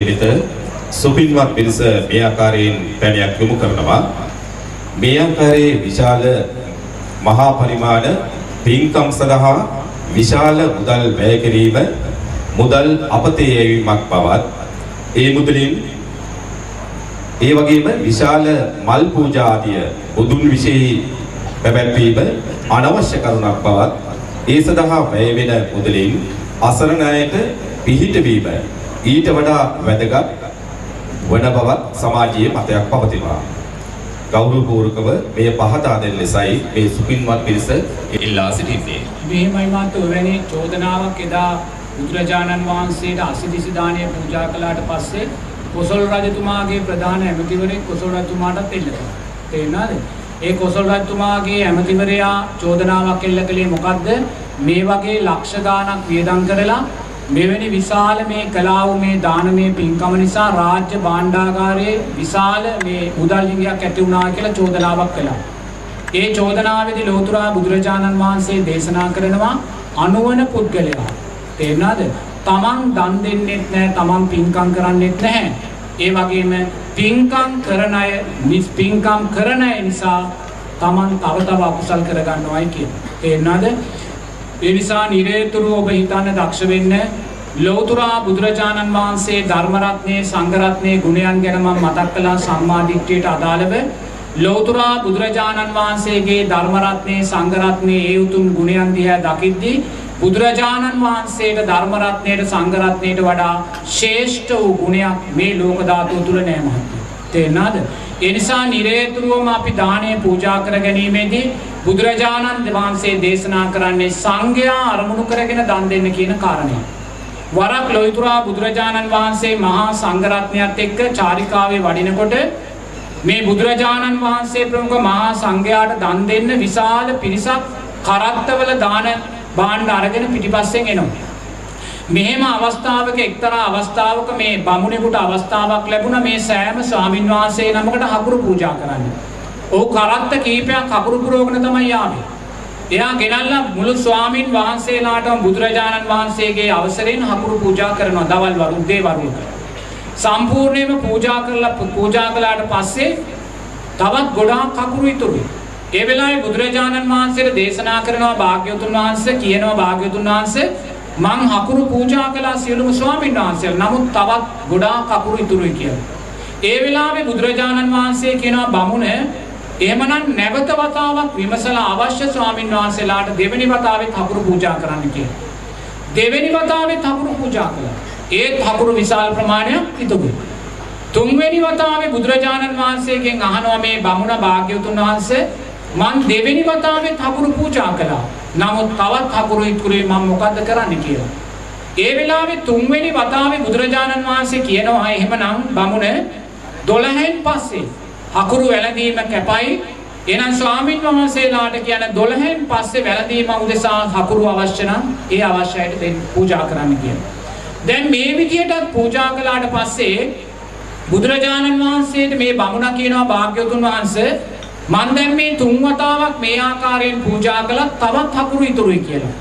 පිළිත සුපින්වත් පිරිස මේ ආකාරයෙන් පැනයක් යොමු කරනවා. මේ ආකාරයේ විශාල මහා පරිමාණ පින්කම් සඳහා විශාල මුදල් වැය කිරීම මුදල් අපතේ යැවීමක් බවත් ඒ මුදලින් ඒ වගේම විශාල මල් පූජා ආදිය බුදුන් විශේෂ පැවැත්වීම අනවශ්‍ය කරුණක් බවත් ඒ සඳහා වැය වෙන මුදලින් අසරණ අයට පිහිට වීම ඊට වඩා වැදගත් වන බවත් සමාජයේ මතයක් පවතිනවා. ගෞරවපූර්වකව මේ පහදා දෙන ලෙසයි මේ සුපින්වත් පිරිස ඉල්ලා සිටින්නේ. මෙහෙමයි මාත් ඔවැනි චෝදනාවක් එදා බුදුරජාණන් වහන්සේට අසිදිසි දානය පූජා කළාට පස්සේ කොසල් රජතුමාගේ ප්‍රධාන ඇමතිවරයෙක් කොසල් රජතුමාටත් එල්ල කළා. තේරුණාද? ඒ කොසල් රජතුමාගේ ඇමතිවරයා චෝදනාවක් එල්ල කළේ මොකද්ද? මේ වගේ ලක්ෂ ගාණක් වියදම් කරලා මෙවැනි විශාල මේ කලාව මේ දානමය පින්කම නිසා රාජ්‍ය භාණ්ඩාගාරයේ විශාල මේ මුදල් හිඟයක් ඇති වුණා කියලා චෝදනාවක් කළා. ඒ චෝදනාවේදී ලෝතුරා බුදුරජාණන් වහන්සේ දේශනා කරනවා අනුවන පුද්ගලයා. තේරුණාද? තමන් දන් දෙන්නෙත් නැහැ, තමන් පින්කම් කරන්නෙත් නැහැ. ඒ වගේම පින්කම් කරන අය නිස්පින්කම් කරන අය නිසා තමන් තව තව අකුසල් කරගන්නවයි කියන. තේරුණාද? ඒ නිසා නිරේතුරු ඔබ හිතන්න දක්ෂ වෙන්න ලෞතුරා බුදුරජාණන් වහන්සේ ධර්මරත්නයේ සංඝරත්නයේ ගුණයන් ගැන මම මතක් කළා සම්මාදිට්ඨියට අදාළව ලෞතුරා බුදුරජාණන් වහන්සේගේ ධර්මරත්නයේ සංඝරත්නයේ ඒ උතුම් ගුණයන් දිහා දකිද්දී බුදුරජාණන් වහන්සේට ධර්මරත්නයට සංඝරත්නයට වඩා ශ්‍රේෂ්ඨ වූ ගුණයක් මේ ලෝක ධාතුව තුල නැහැ මහත්තයෝ. තේරෙනවද? ඒ නිසා නිරේතුරුවම අපි දානය පූජා කර ගැනීමේදී බුදුරජාණන් වහන්සේ දේශනා කරන්නේ සංඝයා අරමුණු කරගෙන දන් දෙන්න කියන කාරණය. වරක් ලොයිතුරා බුදුරජාණන් වහන්සේ මහා සංඝරත්නයත් එක්ක චාරිකාවේ වඩිනකොට මේ බුදුරජාණන් වහන්සේ ප්‍රමුඛ මහා සංඝයාට දන් දෙන්න විශාල පිරිසක් කරත්තවල දාන භාණ්ඩ අරගෙන පිටිපස්සෙන් එනවා. මෙහෙම අවස්ථාවක එක්තරා අවස්ථාවක මේ බමුණෙකුට අවස්ථාවක් ලැබුණා මේ සෑම ස්වාමින් වහන්සේ නමකට හකුරු පූජා කරන්න. ඔහු කරත්ත කීපයක් හකුරු පුරවගෙන තමයි ආවේ. එයා ගෙනල්ලා මුළු ස්වාමින් වහන්සේලාටම බුදුරජාණන් වහන්සේගේ අවසරයෙන් හකුරු පූජා කරනවා දවල් වරු උදේ වරුවක. සම්පූර්ණයෙන්ම පූජා කරලා පූජා කළාට පස්සේ තවත් ගොඩාක් හකුරු ඉතුරුයි. ඒ වෙලාවේ බුදුරජාණන් වහන්සේට දේශනා කරනවා භාග්‍යවතුන් වහන්සේ කියනවා භාග්‍යවතුන් වහන්සේ මං හකුරු පූජා කළා සියලුම ස්වාමීන් වහන්සේලා. නමුත් තවත් ගොඩාක් හකුරු ඉතුරුයි කියලා. ඒ වෙලාවේ බුදුරජාණන් වහන්සේ කියනවා බමුණ එහෙමනම් නැවත වතාවක් විමසලා අවශ්‍ය ස්වාමීන් වහන්සේලාට දෙවෙනි වතාවෙත් හකුරු පූජා කරන්න කියලා. දෙවෙනි වතාවෙත් හකුරු පූජා කළා. ඒත් හකුරු විශාල ප්‍රමාණයක් ඉතුරුයි. තුන්වෙනි වතාවේ බුදුරජාණන් වහන්සේගෙන් අහනවා මේ බමුණ භාග්‍යවතුන් වහන්සේ මං දෙවෙනි වතාවෙත් හකුරු පූජා කළා. නමුත් තවත් හකුරු ඉතුරුයි මම මොකද්ද කරන්න කියලා. ඒ වෙලාවේ තුන්වෙනි වතාවේ බුදුරජාණන් වහන්සේ කියනවා එහෙමනම් බමුණ 12න් පස්සේ හකුරු වැළඳීම කැපයි එහෙනම් ස්වාමින් වහන්සේලාට කියන 12න් පස්සේ වැළඳීම උදෙසා හකුරු අවශ්‍ය නම් ඒ අවශ්‍යයට දෙන්න පූජා කරන්න කියලා. දැන් මේ විදිහට පූජා කළාට පස්සේ බුදුරජාණන් වහන්සේට මේ බමුණා කියනවා භාග්‍යවතුන් වහන්සේ මන් දැන් මේ තුන් වතාවක් මේ ආකාරයෙන් පූජා කළා තවත් හකුරු ඉතුරුයි කියලා.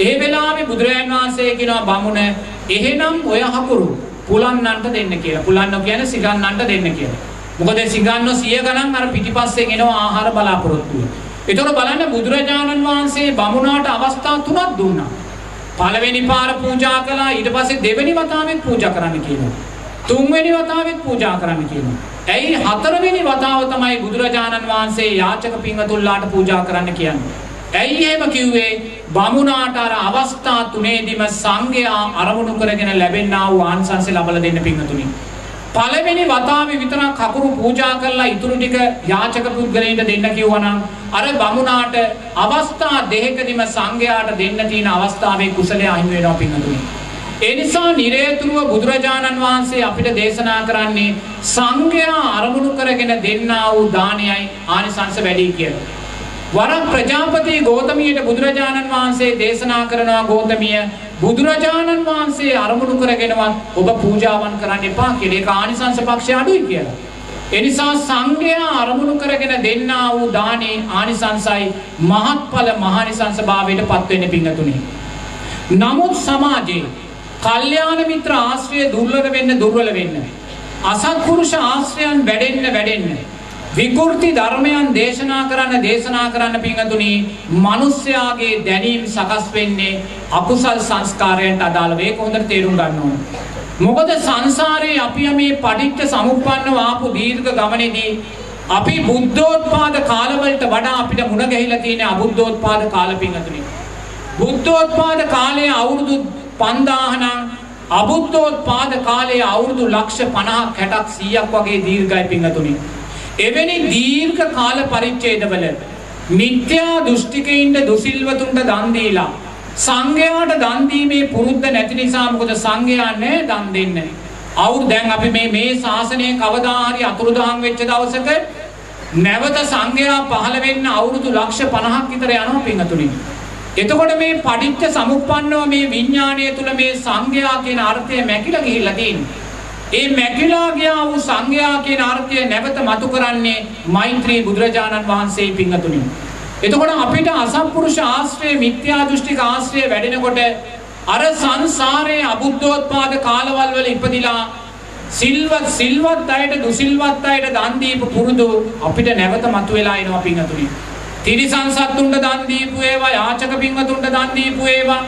ඒ වෙලාවේ බුදුරජාණන් වහන්සේ කියනවා බමුණ එහෙනම් ඔය හකුරු පුලන්නන්ට දෙන්න කියලා. පුලන්න කියන්නේ සිගන්නන්ට දෙන්න කියලා. මොකද සිගන්නෝ සිය ගණන් අර පිටිපස්සෙන් එනවා ආහාර බලාපොරොත්තු වෙන. ඒතකොට බලන්න බුදුරජාණන් වහන්සේ බමුණාට අවස්ථා තුනක් දුන්නා. පළවෙනි පාර පූජා කළා ඊට පස්සේ දෙවෙනි වතාවෙත් පූජා කරන්න කියනවා. තුන්වෙනි වතාවෙත් පූජා කරන්න කියනවා. ඇයි හතරවෙනි වතාව තමයි බුදුරජාණන් වහන්සේ යාචක පින්වතුන්ලාට පූජා කරන්න කියන්නේ. ඇයි එහෙම කිව්වේ? බමුණාට අර අවස්ථා තුනේදීම සංඝයා අරමුණු කරගෙන ලැබෙනා වූ ආනිසංස ලබලා දෙන්න පින්වතුනි. පළවෙනි වතාවේ විතරක් කකුරු පූජා කරලා ඉතුරු ටික යාචක පුද්ගලයන්ට දෙන්න කිව්වනම් අර බමුණාට අවස්ථා දෙකකදීම සංඝයාට දෙන්න තියෙන අවස්ථාවේ කුසලයේ අහිමි වෙනවා පින්වතුනි. ඒ නිසා නිරේතුරුව බුදුරජාණන් වහන්සේ අපිට දේශනා කරන්නේ සංඝයා අරමුණු කරගෙන දෙන්නා වූ දානයයි ආනිසංස වැඩි කියලා. වරක් ප්‍රජාපති ගෝතමියට බුදුරජාණන් වහන්සේ දේශනා කරනවා ගෝතමිය බුදුරජාණන් වහන්සේ අරමුණු කරගෙනවත් ඔබ පූජාවන් කරන්න එපා කියලා. ඒක ආනිසංස පක්ෂය අඩුයි කියලා. එනිසා සංඝයා අරමුණු කරගෙන දෙන්නා වූ දානේ ආනිසංසයි මහත්ඵල මහානිසංස භාවයට පත් වෙන්නේ පිංගතුනි. නමුත් සමාජයේ කල්යාණ මිත්‍ර ආශ්‍රය දුර්වල වෙන්න දුර්වල වෙන්න. අසත්පුරුෂ ආශ්‍රයන් වැඩෙන්න වැඩෙන්න. විකෘති ධර්මයන් දේශනා කරන්න දේශනා කරන්න පිංහතුනි මනුස්්‍යයාගේ දැනීම් සකස් වෙන්නේ අකුසල් සංස්කාරයන්ට අදාළ වේ හොඳට තේරුම් ගන්න ඕන. මොකද සංසාරයේ අපි මේ පටිච්ච සමුප්පන්න ආපු දීර්ඝ ගමනේදී අපි බුද්ධෝත්පාද කාලවලට වඩා අපිට මුණ ගැහිලා තියෙන අබුද්ධෝත්පාද කාල පිංහතුනි. බුද්ධෝත්පාද කාලයේ අවුරුදු 5000 නම් අබුද්ධෝත්පාද කාලයේ අවුරුදු ලක්ෂ 50ක් 60ක් 100ක් වගේ දීර්ඝයි පිංහතුනි. එවැනි දීර්ඝ කාල පරිච්ඡේදවල මිත්‍යා දෘෂ්ටිකයින්ට දුසිල්වතුන්ට දන් දීලා සංඝයාට දන් දීමේ පුරුද්ද නැති නිසා මොකද සංඝයා නැහැ දන් දෙන්නේ. අවුරු දැන් අපි මේ මේ ශාසනය කවදා හරි අතුරුදහන් වෙච්ච දවසක නැවත සංඝයා පහළ වෙන්න අවුරුදු ලක්ෂ 50ක් විතර යනවා පින්තුනි. එතකොට මේ පටිච්ච සමුප්පන්නව මේ විඥාණය තුල මේ සංඝයා කියන අර්ථය මැකිලා ගිහිල්ලා තියෙන්නේ. ඒ මැකිලා ගියා වූ සංඝයා කියන අර්ථය නැවත මතු කරන්නේ මෛත්‍රී බුදුරජාණන් වහන්සේ පිංගතුනි. එතකොට අපිට අසත්පුරුෂ ආශ්‍රය මිත්‍යා දෘෂ්ටික ආශ්‍රය වැඩෙනකොට අර සංසාරයේ අබුද්ධෝත්පාද කාලවල වල ඉපදිලා සිල්වත් සිල්වත් අයට දුසිල්වත් අයට දන් දීපු පුරුදු අපිට නැවත මතුවලා එනවා පිංගතුනි. තිරිසන් සත්තුන්ට දන් දීපු ඒවා යාචක පිංගතුන්ට දන් දීපු ඒවා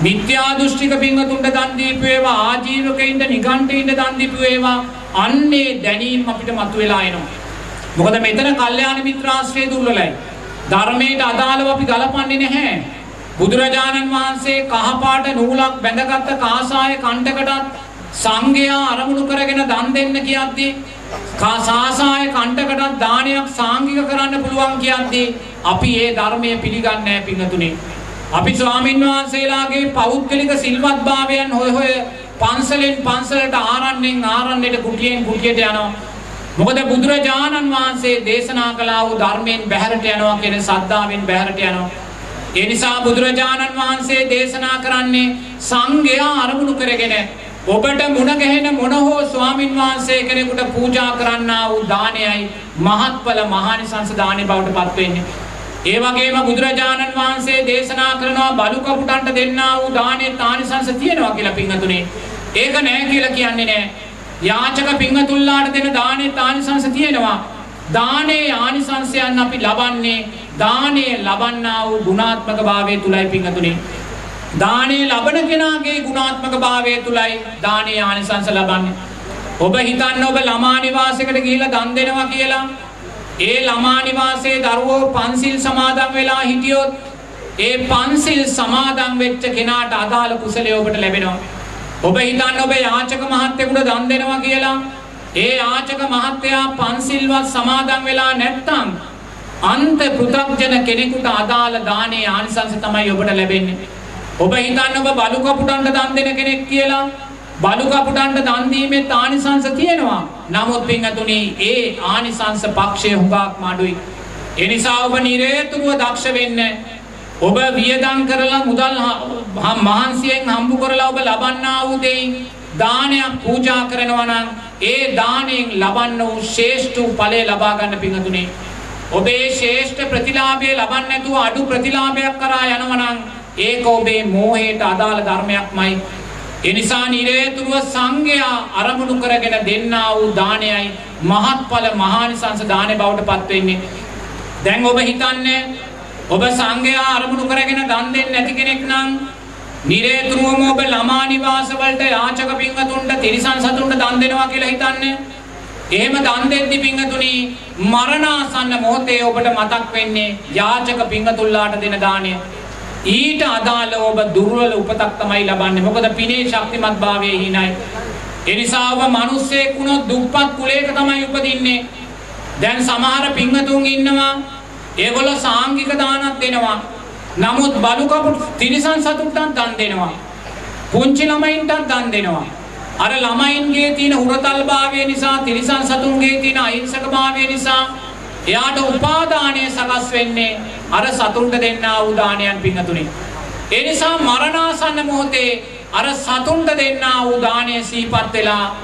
මිත්‍යා දෘෂ්ටික පින්වතුන්ට දන් දීපු ඒවා ආජීවකයින්ට නිගණ්ඨයින්ට දන් දීපු ඒවා අන්නේ දැනීම අපිට මතුවලා එනවා. මොකද මෙතන කල්යාණ මිත්‍රාශ්‍රය දුර්වලයි. ධර්මයට අදාළව අපි ගලපන්නේ නැහැ. බුදුරජාණන් වහන්සේ කහපාට නූලක් බැඳගත්ත කාසාය කණ්ඩකටත් සංඝයා අරමුණු කරගෙන දන් දෙන්න කියද්දී කාසාසාය කණ්ඩකටත් දානයක් සාංගික කරන්න පුළුවන් කියද්දී අපි ඒ ධර්මය පිළිගන්නේ නැහැ පින්තුනේ. අපි ස්වාමීන් වහන්සේලාගේ පෞද්ගලික සිල්වත් භාවයන් හොය හොය පන්සලෙන් පන්සලට ආරන්නෙන් ආරන්නට කුටියෙන් කුටියට යනවා. මොකද බුදුරජාණන් වහන්සේ දේශනා කළා වූ ධර්මයෙන් බැහැරට යනවා කියන සද්ධාවෙන් බැහැරට යනවා. ඒ නිසා බුදුරජාණන් වහන්සේ දේශනා කරන්නේ සංඝයා අරමුණු කරගෙන ඔබට මුණ ගැහෙන මොන හෝ ස්වාමින් වහන්සේ කෙනෙකුට පූජා කරන්නා වූ දානයයි මහත්ඵල මහානිසංස දානෙ බවට පත් වෙන්නේ. ඒ වගේම බුදුරජාණන් වහන්සේ දේශනා කරනවා බලු කපුටන්ට දෙන්නා වූ දානේ තානිසංස තියෙනවා කියලා පින්වතුනි. ඒක නෑ කියලා කියන්නේ නෑ. යාචක පින්වතුන්ලාට දෙන දානේ තානිසංස තියෙනවා. දානේ ආනිසංසයන් අපි ලබන්නේ දානේ ලබන්නා වූ ගුණාත්මක භාවය තුලයි පින්වතුනි. දානේ ලබන කෙනාගේ ගුණාත්මක භාවය තුලයි දානේ ආනිසංස ලබන්නේ. ඔබ හිතන්න ඔබ ළමා නිවාසයකට ගිහිල්ලා දන් දෙනවා කියලා ඒ ළමා නිවාසයේ දරුවෝ පන්සිල් සමාදන් වෙලා හිටියොත් ඒ පන්සිල් සමාදන් වෙච්ච කෙනාට අදාළ කුසලයේ ඔබට ලැබෙනවා. ඔබ හිතන්න ඔබ යාචක මහත්තයෙකුට දන් දෙනවා කියලා ඒ යාචක මහත්තයා පන්සිල්වත් සමාදන් වෙලා නැත්තම් අන්ත පෘථග්ජන කෙනෙකුට අදාළ දානේ ආනිසංස තමයි ඔබට ලැබෙන්නේ. ඔබ හිතන්න ඔබ බලු කපුටන්ට දන් දෙන කෙනෙක් කියලා බලු කපුටන්ට දන් දීමේ ආනිසංස තියෙනවා. නමුත් පින්තුනි ඒ ආනිසංස පක්ෂය හුඟක් මාඩුයි. ඒ නිසා ඔබ නිරේතුරුව දක්ෂ වෙන්න. ඔබ වියදම් කරලා මුදල් මහන්සියෙන් හම්බ කරලා ඔබ ලබන්නා වූ දෙයින් දානයක් පූජා කරනවා නම් ඒ දාණයෙන් ලබන්න වූ ශ්‍රේෂ්ඨ ඵලය ලබා ගන්න පින්තුනි. ඔබේ ශ්‍රේෂ්ඨ ප්‍රතිලාභය ලබන්න නැතුව අඩු ප්‍රතිලාභයක් කරා යනවා නම් ඒක ඔබේ මෝහයට අදාළ ධර්මයක්මයි. එනිසා නිරේතුරුව සංඝයා අරමුණු කරගෙන දෙන්නා වූ දානයයි මහත්ඵල මහානිසංස දානෙ බවට පත් වෙන්නේ. දැන් ඔබ හිතන්නේ ඔබ සංඝයා අරමුණු කරගෙන දන් දෙන්නේ නැති කෙනෙක් නම් නිරේතුරුවම ඔබ ළමා නිවාස වලට යාචක පින්වතුන්ට තිරිසන් සතුන්ට දන් දෙනවා කියලා හිතන්නේ. එහෙම දන් දෙද්දි පින්වතුනි මරණාසන්න මොහොතේ ඔබට මතක් වෙන්නේ යාචක පින්වතුන්ලාට දෙන දාණය. ඊට අදාළ ඔබ දුර්වල උපතක් තමයි ලබන්නේ. මොකද පිනේ ශක්තිමත් භාවයේ හිණයි. ඒ නිසා ඔබ මිනිස්සෙක් වුණොත් දුප්පත් කුලයක තමයි උපදින්නේ. දැන් සමහර පින්වතුන් ඉන්නවා. ඒගොල්ලෝ සාංගික දානක් දෙනවා. නමුත් බලු කපුට තිරිසන් සතුට්ටත් දන් දෙනවා. පුංචි ළමයින්ටත් දන් දෙනවා. අර ළමයින්ගේ තියෙන හුරතල් භාවය නිසා තිරිසන් සතුන්ගේ තියෙන අහිංසක භාවය නිසා එයාට උපාදානය සකස් වෙන්නේ අර සතුන්ට දෙන්නා වූ දානයන් පිංහතුනි. ඒ නිසා මරණාසන්න මොහොතේ අර සතුන්ට දෙන්නා වූ දානය සීපත් වෙලා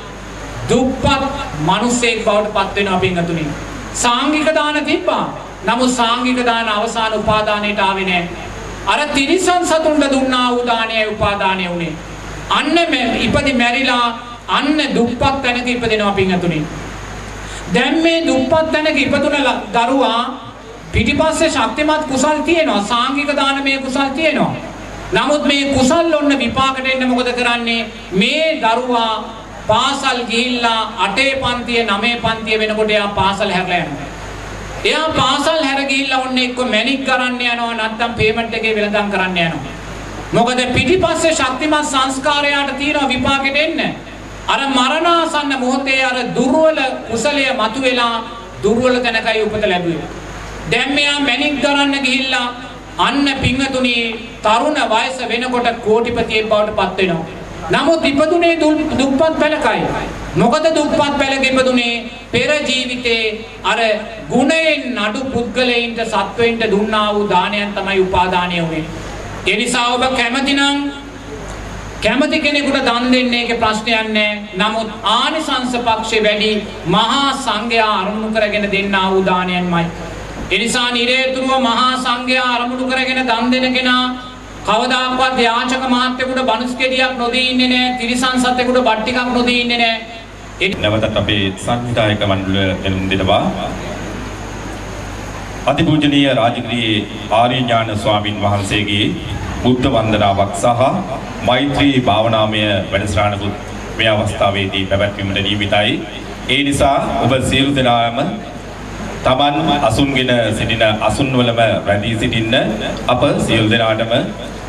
දුප්පත් මිනිසෙක් බවට පත් වෙනවා පිංහතුනි. සාංගික දාන තිබ්බා. නමුත් සාංගික දාන අවසාන උපාදානයට ආවේ නැහැ. අර තිරිසන් සතුන්ට දුන්නා වූ දානයයි උපාදානය වුණේ. අන්න මේ ඉපදි මැරිලා අන්න දුප්පත් තැනක ඉපදෙනවා පිංහතුනි. දැන් මේ දුප්පත් තැනක ඉපදුන දරුවා පිටිපස්සේ ශක්තිමත් කුසල් තියෙනවා සාංගික දානමය කුසල් තියෙනවා. නමුත් මේ කුසල් ඔන්න විපාකට එන්න මොකද කරන්නේ මේ දරුවා පාසල් ගිහිල්ලා අටේ පන්තිය නවයේ පන්තිය වෙනකොට එයා පාසල් හැරලා යනවා. එයා පාසල් හැර ගිහිල්ලා ඔන්න එක්ක මැනික් කරන්න යනවා නැත්නම් පේමන්ට් එකේ වෙළඳාම් කරන්න යනවා. මොකද පිටිපස්සේ ශක්තිමත් සංස්කාරයට තියෙන විපාකෙට එන්න. අර මරණාසන්න මොහොතේ අර දුර්වල කුසලයේ මතුවෙලා දුර්වල තැනකයි උපත ලැබුවේ. දැන් මෙයා මැනික් කරන්න ගිහිල්ලා අන්න පිංගතුණී තරුණ වයස වෙනකොට කෝටිපතියෙක් බවට පත් වෙනවා. නමුත් ඉපදුනේ දුප්පත් පැලකයි. මොකද දුප්පත් පැලක ඉපදුනේ පෙර ජීවිතේ අර ගුණයෙන් නඩු පුද්ගලයින්ට සත්වයින්ට දුන්නා වූ දානයන් තමයි උපාදානය වුනේ. ඒ නිසා ඔබ කැමතිනම් කැමති කෙනෙකුට දන් දෙන්නේ ඒකේ ප්‍රශ්නයක් නැහැ. නමුත් ආනිසංස පක්ෂේ වැඩි මහා සංඝයා අරමුණු කරගෙන දෙන්නා වූ දානයන්මයි. ඒ නිසා නිරේතුරුව මහා සංඝයා අරමුණු කරගෙන දන් දෙන කෙනා කවදාකවත් යාචක මහත්යෙකුට බණුස් කෙඩියක් නොදී ඉන්නේ නැහැ. තිරිසන් සතෙකුට බත් ටිකක් නොදී ඉන්නේ නැහැ. නැවතත් අපේ සංවිධායක මණ්ඩල දෙනුම් දෙනවා. අතිපූජනීය රාජගිරියේ ආර්ය ඥාන ස්වාමින් වහන්සේගේ බුද්ධ වන්දනාවක් සහ මෛත්‍රී භාවනාමය වැඩසටහනකුත් මේ අවස්ථාවේදී පැවැත්වීමට නියමිතයි. ඒ නිසා ඔබ සියලු දෙනාම තමන් අසුන්ගෙන සිටින අසුන්වලම රැඳී සිටින්න අප සියලු දෙනාටම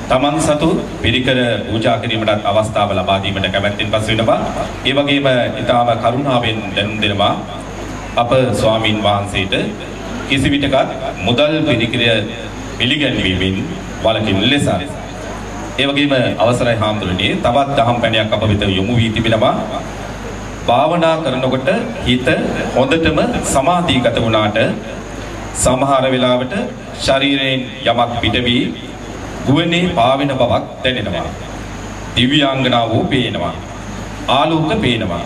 තමන් සතු පිරිකර පූජා කිරීමටත් අවස්ථාව ලබා දීමට කැමැත්තෙන් පසු වෙනවා. ඒ වගේම ඊටාම කරුණාවෙන් දැනුම් දෙනවා අප ස්වාමින් වහන්සේට කිසි විටකත් මුදල් පිරිකර පිළිගැන්වීමෙන් වළකින ලෙස. ඒ වගේම අවසරයි හාමුදුරනේ තවත් දහම් පැණයක් අප වෙත යොමු වී තිබෙනවා. භාවනා කරනකොට හිත හොඳටම සමාධීගත වුණාට සමහර වෙලාවට ශරීරයෙන් යමක් පිටවී ගුවනේ පාවෙන බවක් දැනෙනවා. දිව්‍යාංගනාවෝ පේනවා. ආලෝක පේනවා.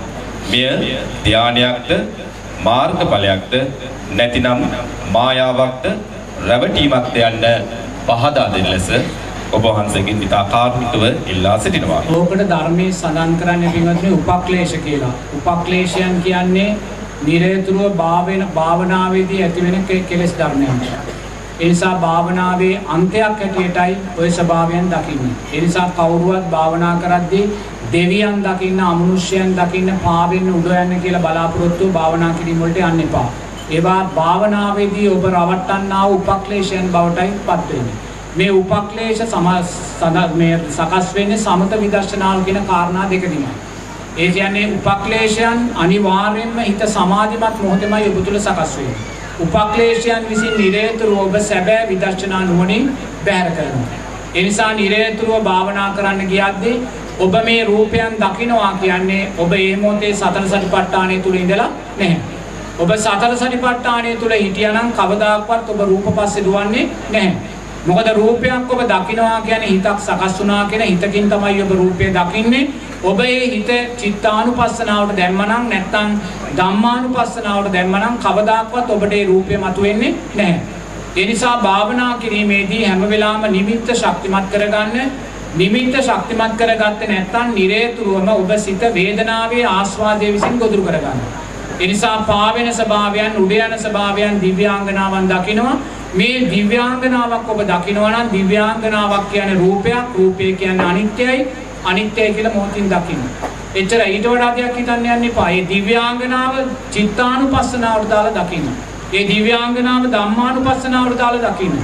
මෙය ධානයක්ද මාර්ගඵලයක්ද නැතිනම් මායාවක්ද රැවටීමක්ද යන්න පහදා දෙන ලෙස ඔබ වහන්සේගෙන් ඉතා කාරුණිකව ඉල්ලා සිටිනවා. ඕකට ධර්මයේ සඳහන් කරන්නේ පින්වත්නි උපක්ලේශ කියලා. උපක්ලේශයන් කියන්නේ නිරේතුරුව භාවන භාවනාවේදී ඇතිවෙන කෙලෙස් ධර්මයන්. ඒ නිසා භාවනාවේ අන්තයක් හැටියටයි ওই ස්වභාවයන් දකින්නේ. ඒ නිසා කවුරුවත් භාවනා කරද්දී දෙවියන් දකින්න, අමනුෂ්‍යයන් දකින්න, පාවෙන්න උඩ යන්න කියලා බලාපොරොත්තු භාවනා කිරීම වලට යන්න එපා. ඒවා භාවනාවේදී ඔබ රවට්ටන්නා වූ උපක්ලේශයන් බවටයි පත් වෙන්නේ. මේ උපක්ලේශ සම මේ සකස් වෙන්නේ සමත විදර්ශනාව කියන කාරණා දෙකකින්. ඒ කියන්නේ උපක්ලේශයන් අනිවාර්යයෙන්ම හිත සමාධිමත් මොහොතේමයි ඔබ තුල සකස් වෙන්නේ. උපක්ලේශයන් විසින් නිරේතුරුව ඔබ සැබෑ විදර්ශනා නුවණින් බැහැර කරනවා. ඒ නිසා නිරේතුරුව භාවනා කරන්න ගියද්දී ඔබ මේ රූපයන් දකිනවා කියන්නේ ඔබ ඒ මොහොතේ සතර සතිපට්ඨානය තුල ඉඳලා නැහැ. ඔබ සතර සතිපට්ඨානය තුල හිටියානම් කවදාකවත් ඔබ රූප පස්සේ දුවන්නේ නැහැ. මොකද රූපයක් ඔබ දකිනවා කියන්නේ හිතක් සකස් වුණා කියන හිතකින් තමයි ඔබ රූපය දකින්නේ. ඔබ ඒ හිත චිත්තානුපස්සනාවට දැම්මනම් නැත්නම් ධම්මානුපස්සනාවට දැම්මනම් කවදාකවත් ඔබට ඒ රූපය මතුවෙන්නේ නැහැ. ඒ නිසා භාවනා කිරීමේදී හැම වෙලාවෙම නිමිත්ත ශක්තිමත් කරගන්න නිමිත්ත ශක්තිමත් කරගත්තේ නැත්නම් නිරේතුරුවම ඔබ සිත වේදනාවේ ආස්වාදයේ විසින් ගොදුරු කරගන්න. ඒ නිසා පාවෙන ස්වභාවයන් උඩ යන ස්වභාවයන් දිව්‍යාංගනාවන් දකිනවා මේ දිව්‍යාංගනාවක් ඔබ දකිනවා නම් දිව්‍යාංගනාවක් කියන්නේ රූපයක් රූපය කියන්නේ අනිත්‍යයි අනිත්‍යයි කියලා මොහොතින් දකින්න. එච්චර ඊට වඩා දෙයක් හිතන්න යන්න එපා. මේ දිව්‍යාංගනාව චිත්තානුපස්සනාවට දාලා දකින්න. මේ දිව්‍යාංගනාව ධම්මානුපස්සනාවට දාලා දකින්න.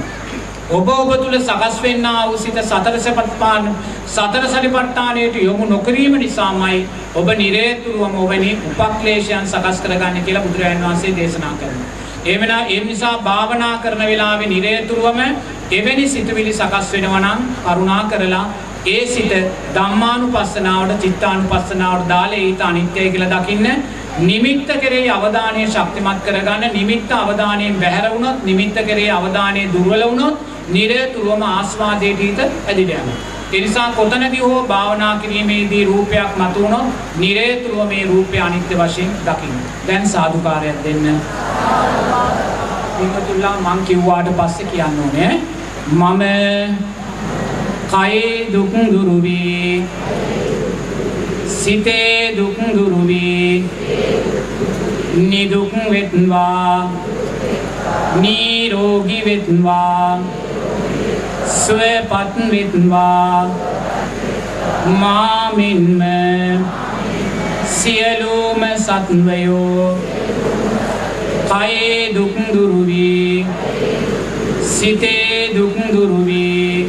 ඔබ ඔබ තුල සකස් වෙන්නා වූ සිත සතර සපත්පාන සතර සරිපට්ඨානයට යොමු නොකිරීම නිසාමයි ඔබ නිරේතුරුවම ඔබනි උපක්ලේශයන් සකස් කරගන්නේ කියලා බුදුරජාණන් වහන්සේ දේශනා කරනවා. එමෙනා ඒ නිසා භාවනා කරන වෙලාවේ නිරේතුරුවම එවැනි සිතුවිලි සකස් වෙනවා නම් කරුණා කරලා ඒ සිත ධම්මානුපස්සනාවට චිත්තානුපස්සනාවට දාලා ඊට අනිත්‍යයි කියලා දකින්න නිමිත්ත කෙරෙහි අවධානය ශක්තිමත් කරගන්න නිමිත්ත අවධානයෙන් බැහැර වුණොත් නිමිත්ත කෙරෙහි අවධානය දුර්වල වුණොත් නිරතුරුවම ආස්වාදයට හිත ඇදිලා යනවා. ඒ නිසා කොතනදී හෝ භාවනා කිරීමේදී රූපයක් මතුවුණොත් නිරතුරුව මේ රූපය අනිත්‍ය වශයෙන් දකින්න. දැන් සාදුකාරයක් දෙන්න. පින්වතුන්ලා මං කිව්වාට පස්සේ කියන්න ඕනේ මම කයේ දුක් දුරු වේ සිතේ දුක් දුරු වී නිදුක් වෙත්වා නිරෝගී වෙත්වා සුවපත් වෙත්වා මාමින්ම සියලුම සත්වයෝ කයේ දුක් දුරු වී සිතේ දුක් දුරු වී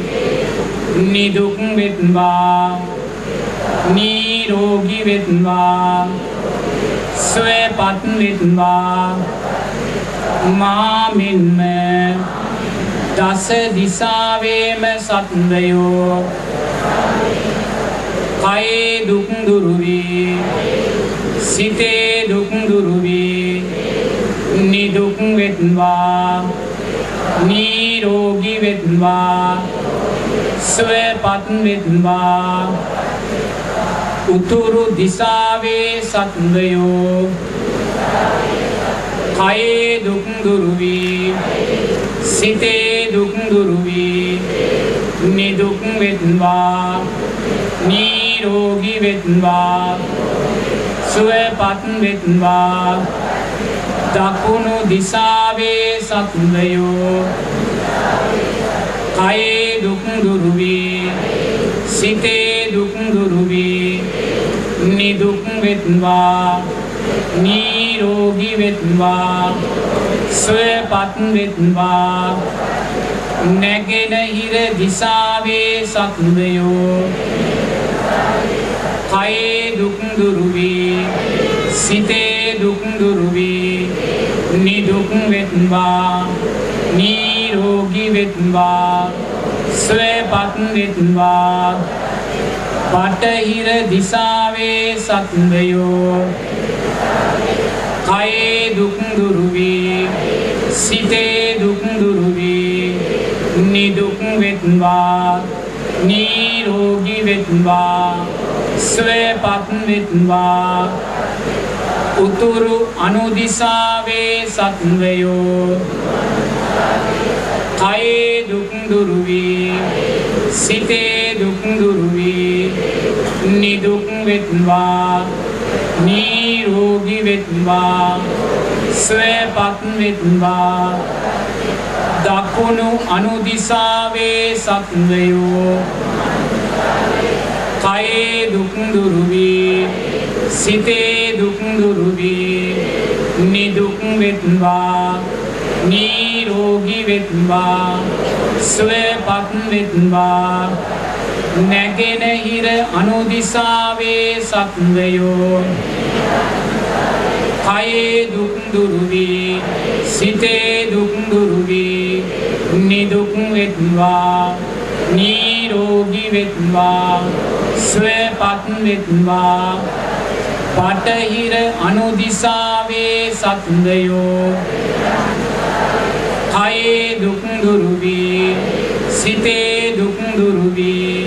නිදුක් වෙත්වා. නිරෝගී වෙත්වා. සුවපත් වෙත්වා මාමින්ම දස දිසාවේම සත්වයෝ. කයේ දුක් දුරු වී සිතේ දුක් දුරු වී නිදුක් වෙත්වා. නිරෝගී වෙත්වා. සුවපත් වෙත්වා. උතුරු දිසාවේ සත්වයෝ. කයේ දුක් දුරු වී සිතේ දුක් දුරු වී නිදුක් වෙත්වා. නිරෝගී වෙත්වා. සුවපත් වෙත්වා. දකුණු දිසාවේ සත්වයෝ කයේ දුක් දුරු වී සිතේ දුක් දුරු වී නිදුක් වෙත්වා. නිරෝගී වෙත්වා. සුවපත් වෙත්වා. නැගෙනහිර දිසාවේ සත්වයෝ කයේ දුක් දුරු වී සිතේ දුක් දුරු වී නිදුක් වෙත්වා නිරෝගී වෙත්වා සුවපත් වෙත්වා. බටහිර දිසාවේ සත්වයෝ කයේ දුක් දුරු වී සිතේ දුක් දුරු වී නිදුක් වෙත්වා නිරෝගී වෙත්වා සුවපත් වෙත්වා උතුරු අනුදිසාවේ සත්වයෝ. කයේ දුක් දුරු වී. සිතේ දුක් දුරු වී. නිදුක් වෙත්වා නිරෝගී වෙත්වා සුවපත් වෙත්වා දකුණු අනුදිසාවේ සත්වයෝ. කයේ දුක් දුරු වී සිතේ දුක් දුරු වී නිදුක් වෙත්වා නිරෝගී වෙත්වා සුවපත් වෙත්වා. නැගෙනහිර අනුදිසාවේ සත්වයෝ. කයේ දුක් දුරු වී සිතේ දුක් දුරු වී නිදුක් වෙත්වා නිරෝගී වෙත්වා සුවපත් වෙත්වා. බටහිර අනුදිසාවේ සත්වයෝ කයේ දුක් දුරු වී සිතේ දුක් දුරු වී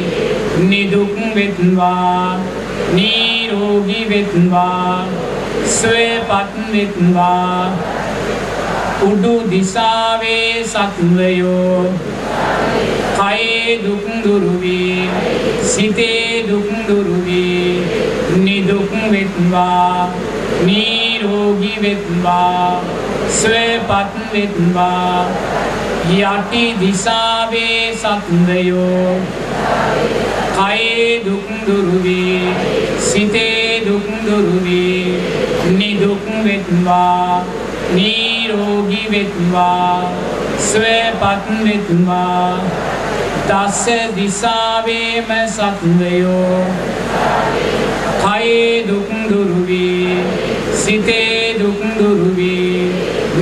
නිදුක් වෙත්වා නිරෝගී වෙත්වා සුවපත් වෙත්වා. උඩු දිසාවේ සත්වයෝ. කයේ දුක් දුරු වී සිතේ දුක් දුරු වී නිදුක් වෙත්වා නිරෝගී වෙත්වා සුවපත් වෙත්වා. යටි දිසාවේ සත්වයෝ. කයේ දුක් දුරු වී සිතේ දුක් දුරු වී නිදුක් වෙත්වා නිරෝගී වෙත්වා සුවපත් වෙත්වා දස දිසාවේම සත්වයෝ කයේ දුක් දුරු වී සිතේ දුක් දුරු වී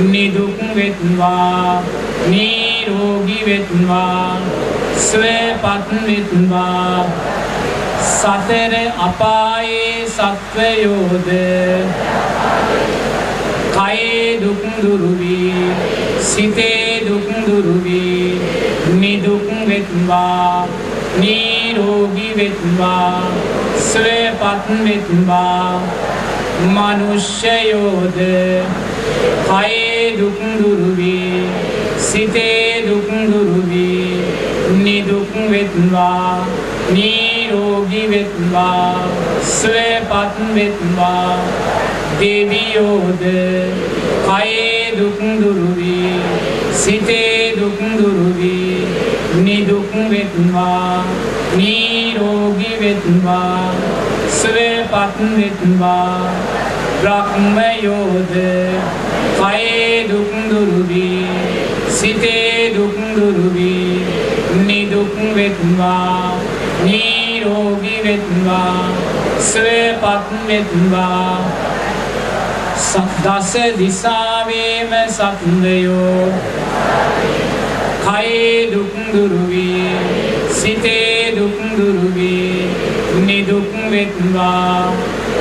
නිදුක් වෙත්වා නිරෝගී වෙත්වා සුවපත් වෙත්වා සතර අපායේ සත්වයෝද කයේ දුක් දුරු වී සිතේ දුක් දුරු වී නිදුක් වෙත්වා නිරෝගී වෙත්වා සුවපත් වෙත්වා. මනුෂ්‍යයෝද කයේ දුක් දුරු වී සිතේ දුක් දුරු වී නිදුක් වෙත්වා නිරෝගී නිරෝගී වෙත්වා සුවපත් වෙත්වා. දෙවියෝද කයේ දුක් දුරු වී සිතේ දුක් දුරු වී නිදුක් වෙත්වා නිරෝගී වෙත්වා සුවපත් වෙත්වා. බ්‍රහ්මයෝද කයේ දුක් දුරු වී සිතේ දුක් දුරු වී නිදුක් වෙත්වා නිරෝගී වෙත්වා සුවපත් වෙත්වා. දස දිසාවේම සත්වයෝ කයේ දුක් දුරු වී සිතේ දුක් දුරු වී නිදුක් වෙත්වා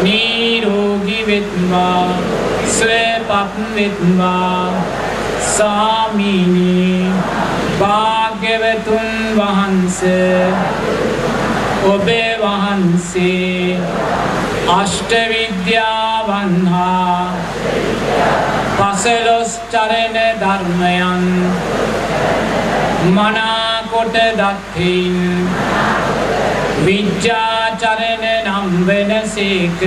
නිරෝගී වෙත්වා සුවපත් වෙත්වා. සාමීනී භාග්‍යවතුන් වහන්සේ ඔබේ වහන්සේ අෂ්ට විද්‍යාවන් හා පසලොස් චරණ ධර්මයන් මනාකොට දත්හින් විද්‍යාචරණ නම් වෙනසේක.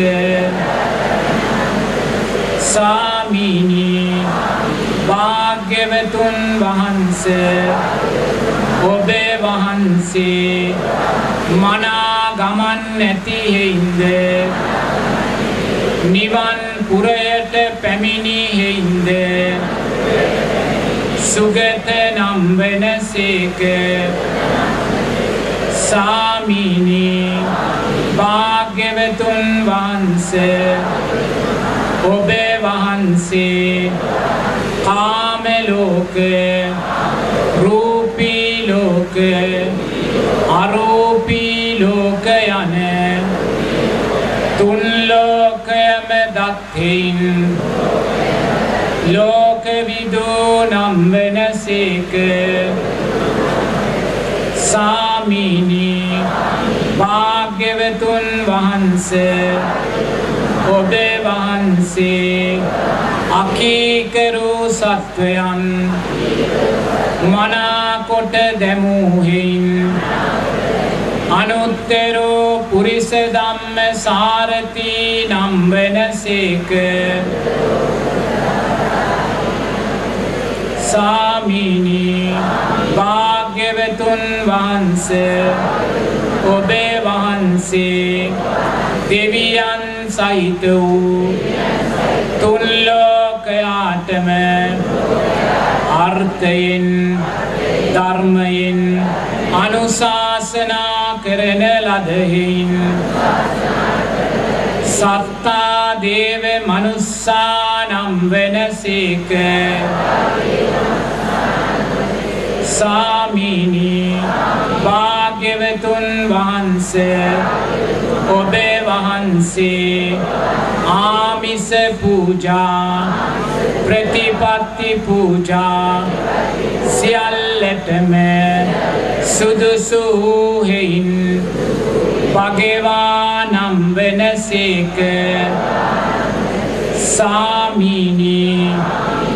සාමීනී භාග්‍යවතුන් වහන්ස ඔබේ වහන්සේ මනා ගමන් නැතිහෙයින්ද නිවන් පුරයට පැමිණිහෙයින්ද සුගත නම් වෙනසේක සාමීනී භාග්‍යවතුන් වහන්සේ ඔබේ වහන්සේ කාමලෝකය රූපී ලෝකවිදූ නම් වෙනසේක සාමීනී භාග්‍යවතුන් වහන්සේ ඔබේ වහන්සේ අකීකරු සත්වයන් මනාකොට දැමූහෙයින්. අනුත්තරෝ පුරිස ධම්ම සාරති නම් වෙනසේක. සාමීනී භාග්‍යවතුන් වහන්සේ ඔබේ වහන්සේ දෙවියන් සහිත වූ තුන්ලෝකයාටම අර්ථයෙන් ධර්මයෙන් අනුශාසනා කරන ලදහින් සත්තා දේව මනුස්සා නම් වෙනසේක. සාමීනී භාග්‍යවතුන් වහන්සේ ඔබේ වහන්සේ ආමිස පූජා ප්‍රතිපත්ති පූජා සියල්ලටම සුදුසු වූහෙයින් භගවා නම් වෙනසේක සාමීනී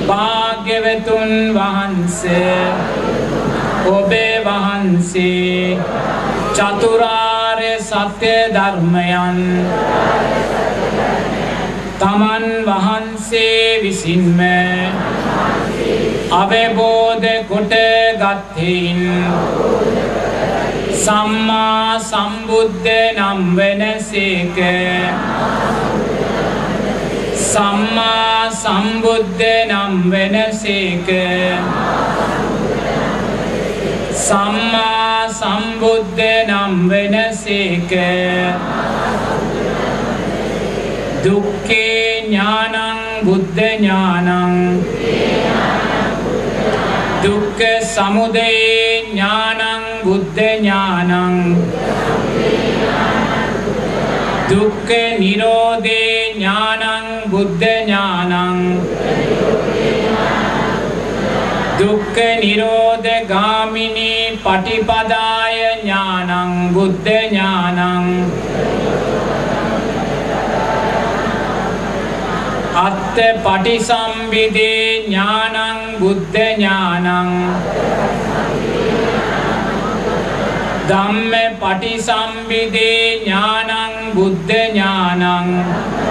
භාග්‍යවතුන් වහන්සේ ඔබේ වහන්සේ චතුරාර්ය සත්‍ය ධර්මයන් තමන් වහන්සේ විසින්ම අවබෝධ කොට ගත්හෙයින් සම්මා සම්බුද්ධ නම් වෙනසේක සම්මා සම්බුද්ධ නම් වෙනසේක සම්මා සම්බුද්ධ නම් වෙනසේක දුක්ඛේ ඥානං බුද්ධ ඥානං. දුක්ඛ සමුදය ඥානං බුද්ධ ඥානං. දුක්ඛ නිරෝධේ ඥානං බුද්ධ ඥානං. නිරෝධ ගාමිනී පටිපදාය ඥානං බුද්ධ ඥානං. අත්ත පටිසම්බිදේ ඥානං බුද්ධ ඥානං. ධම්ම පටිසම්භිදේ ඥානං බුද්ධ ඥානං.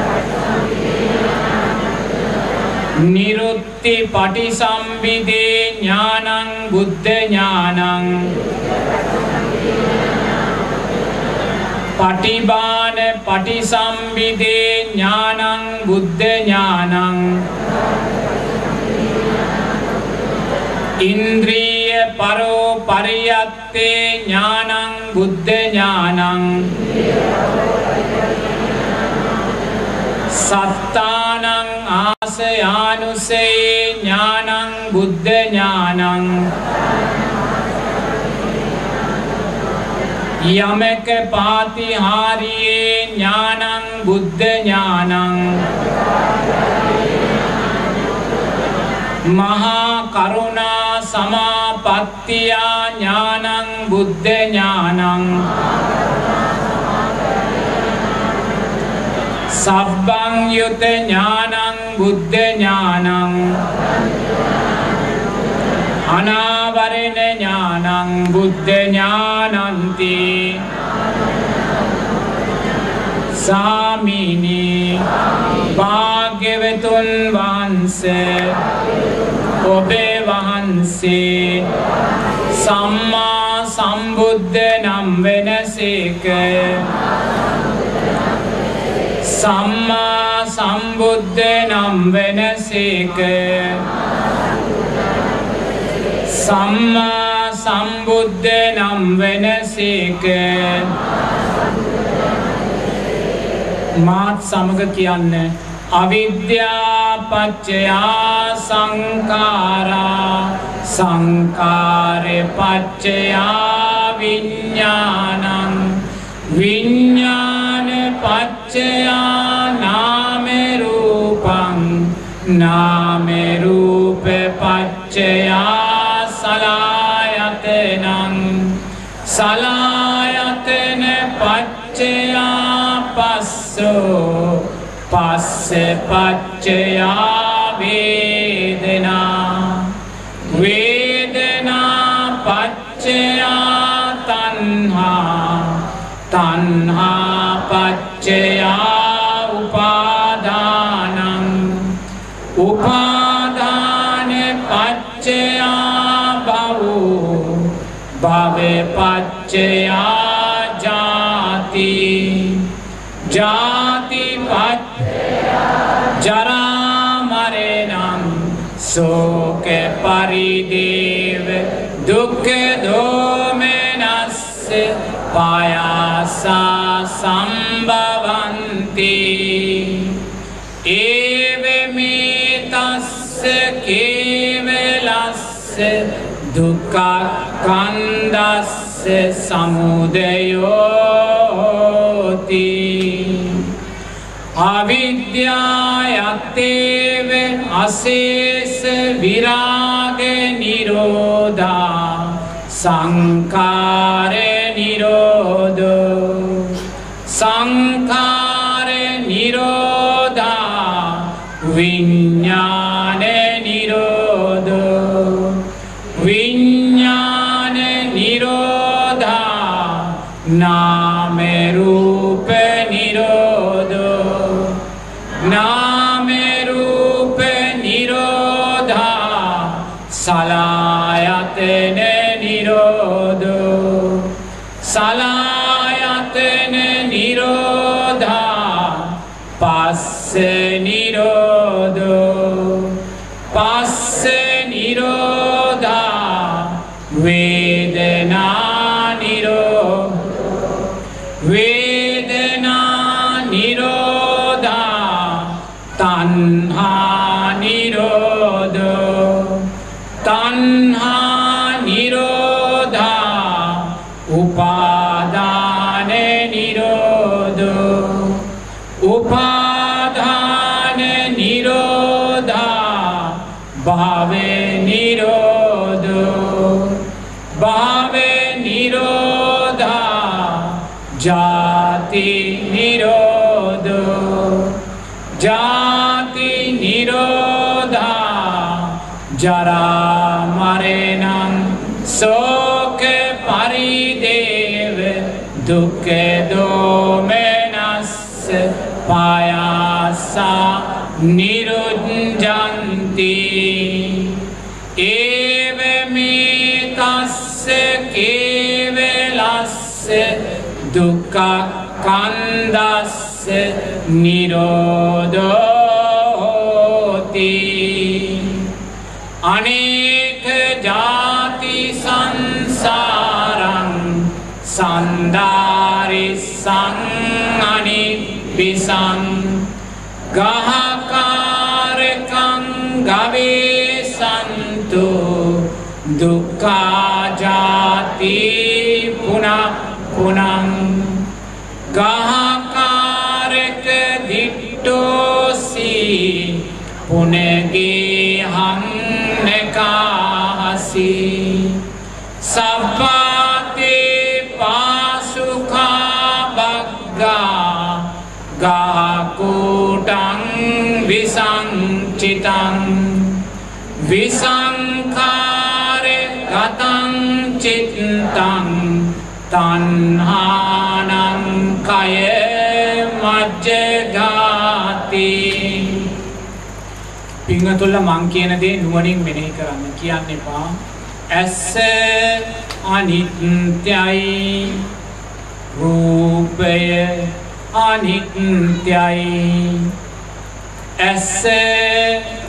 නිරුත්ති පටිසම්භිදේ ඥානං බුද්ධ ඥානං පටිබාන පටිසම්භිදේ ඥානං බුද්ධ ඥානං ඉන්ද්‍රිය පරෝ පරියත්තේ ඥානං බුද්ධ ඥානං සත්තානං ආසයානුසේ ඥානං බුද්ධ ඥානං. යමක පාතිහාරියේ ඥානං බුද්ධ ඥානං. මහා කරුණා සමාපත්තියා ඥානං බුද්ධ ඥානං. සබ්බං යුත ඥානං බුද්ධ ඥානං. අනාවරණ ඥානං බුද්ධ ඥානන්ති. සාමිනී භාග්‍යවතුන් වහන්සේ ඔබේ වහන්සේ සම්මා සම්බුද්ධ නම් වෙනසේකය. සම්මා සම්බුද්ධ නම් වෙනසේකය සම්මා සම්බුද්ධ නම් වෙනසේකය මාත් සමග කියන්න. අවිද්‍යාපච්චයා සංකාරා සංකාරය පච්චයා විඤ්ඥානං විඤ්ඥාන පච්චයා නාමරූපං නාමරූප පච්චයා සලායතනං සලායතන පච්චයා පස්සෝ පස්ස පච්චයා පච්චයා ජාති ජාතිපත් ජරාමරෙනම් සෝක පරිදේව දුක්ක දෝමනස්ස පයාසා සම්භවන්ති ඒවමේතස්ස කේවලස්ස දුකකන්දස්ස සමුදයෝති අවිද්‍යායත්තේව අසේස විරාග නිරෝධා සංකාර සලායතන නිරෝධෝ සලායතන ජරාමරනම් සෝක පරිදේව දුකදෝමනස්ස පයාසා නිරුද්ජන්ති ඒවමිතස්ස කේවලස්ස දුක කන්දස්ස නිරෝධෝතිී අනේක ජාති සංසාරං සන්දාරිස්සං අනිපිසං ගහකාරකං ගවේසන්තු දුක්ඛාජාති පුනః පුනං ගහකාරක දිට්ටෝසි පුනගේ सि පිංහතුල්ල මං කියන දේ නුවනින් මෙනෙහි කරන්න. කියන්න එපා. ඇස්ස අනිත්‍යයි. රූපය අනිත්‍යයි. ඇස්ස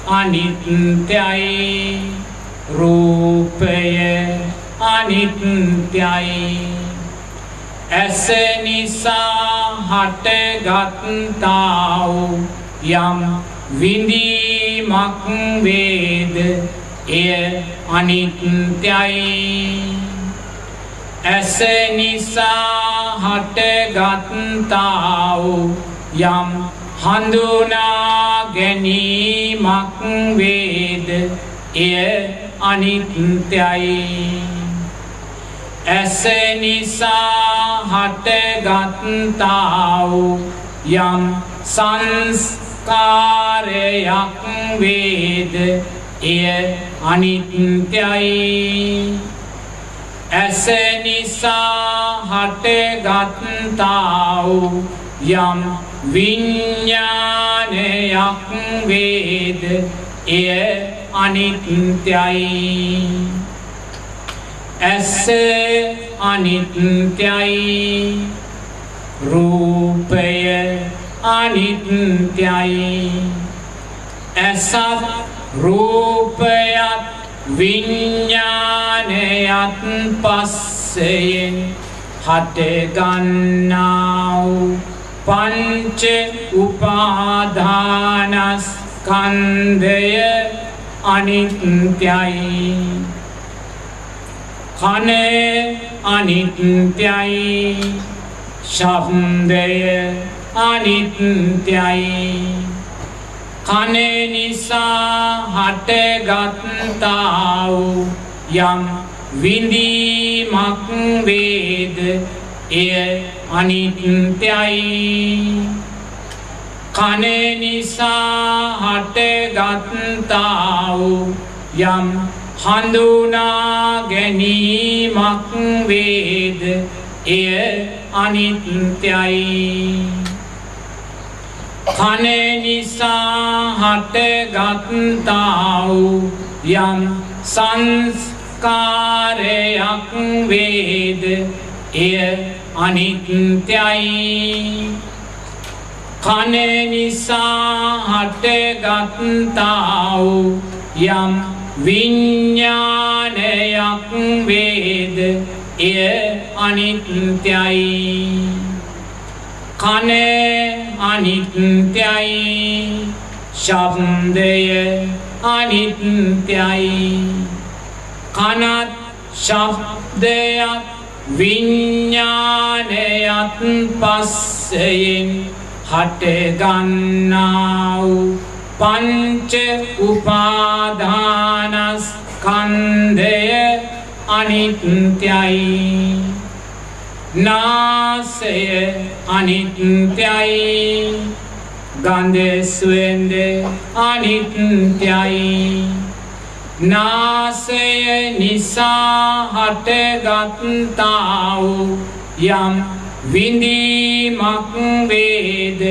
අනිත්‍යයි. රූපය අනිත්‍යයි. ඇස නිසා හටගත්තාව යම් විඳීමක් වේද? එය අනිත්‍යයි. ඇස නිසා හටගත්තාව යම් හඳුනා ගැනීමක් වේද? එය අනිත්‍යයි. ඇස නිසා හටගත්තාව යම් සංස්කාරයක් වේද? එය අනිත්‍යයි. ඇස නිසා හටගත්තාව යම් විඤ්ඥානයක් වේද? එය අනිත්‍යයි. ඇස අනිත්‍යයි. රූපය අනිත්‍යයි. ඇසත් රූපයත් විඤ්ඥානයත් පස්සයෙන් හටගන්නාව පංච උපාධානස්කන්දය අනිත්‍යයි. කන අනිත්‍යයි. ශබ්දය අනිත්‍යයි. කන නිසා හටගත්තාව යම් විඳීමක් වේද? එය අනිත්‍යයි. කන නිසා හටගත්තාව යම් හඳුනා ගැනීමක් වේද? එය අනිත්‍යයි. කන නිසා හටගත්තාව යම් සංස්කාරයක් වේද? එය අනිත්‍යයි. කන නිසා හටගත්තාව යම් විඤ්ඥානයක් වේද? එය අනිත්‍යයි. කන අනිත්‍යයි. ශබ්දය අනිත්‍යයි. කනත් ශබ්දයක් විඤ්ඥානයත් පස්සයෙන් හටගන්නාව පංච උපාධානස්කන්දය අනිත්‍යයි. නාසය අනිත්‍යයි. ගන්දෙස්වෙන්ද අනිත්‍යයි. නාසය නිසා හටගත්තාව යම් විඳීමක් වේද?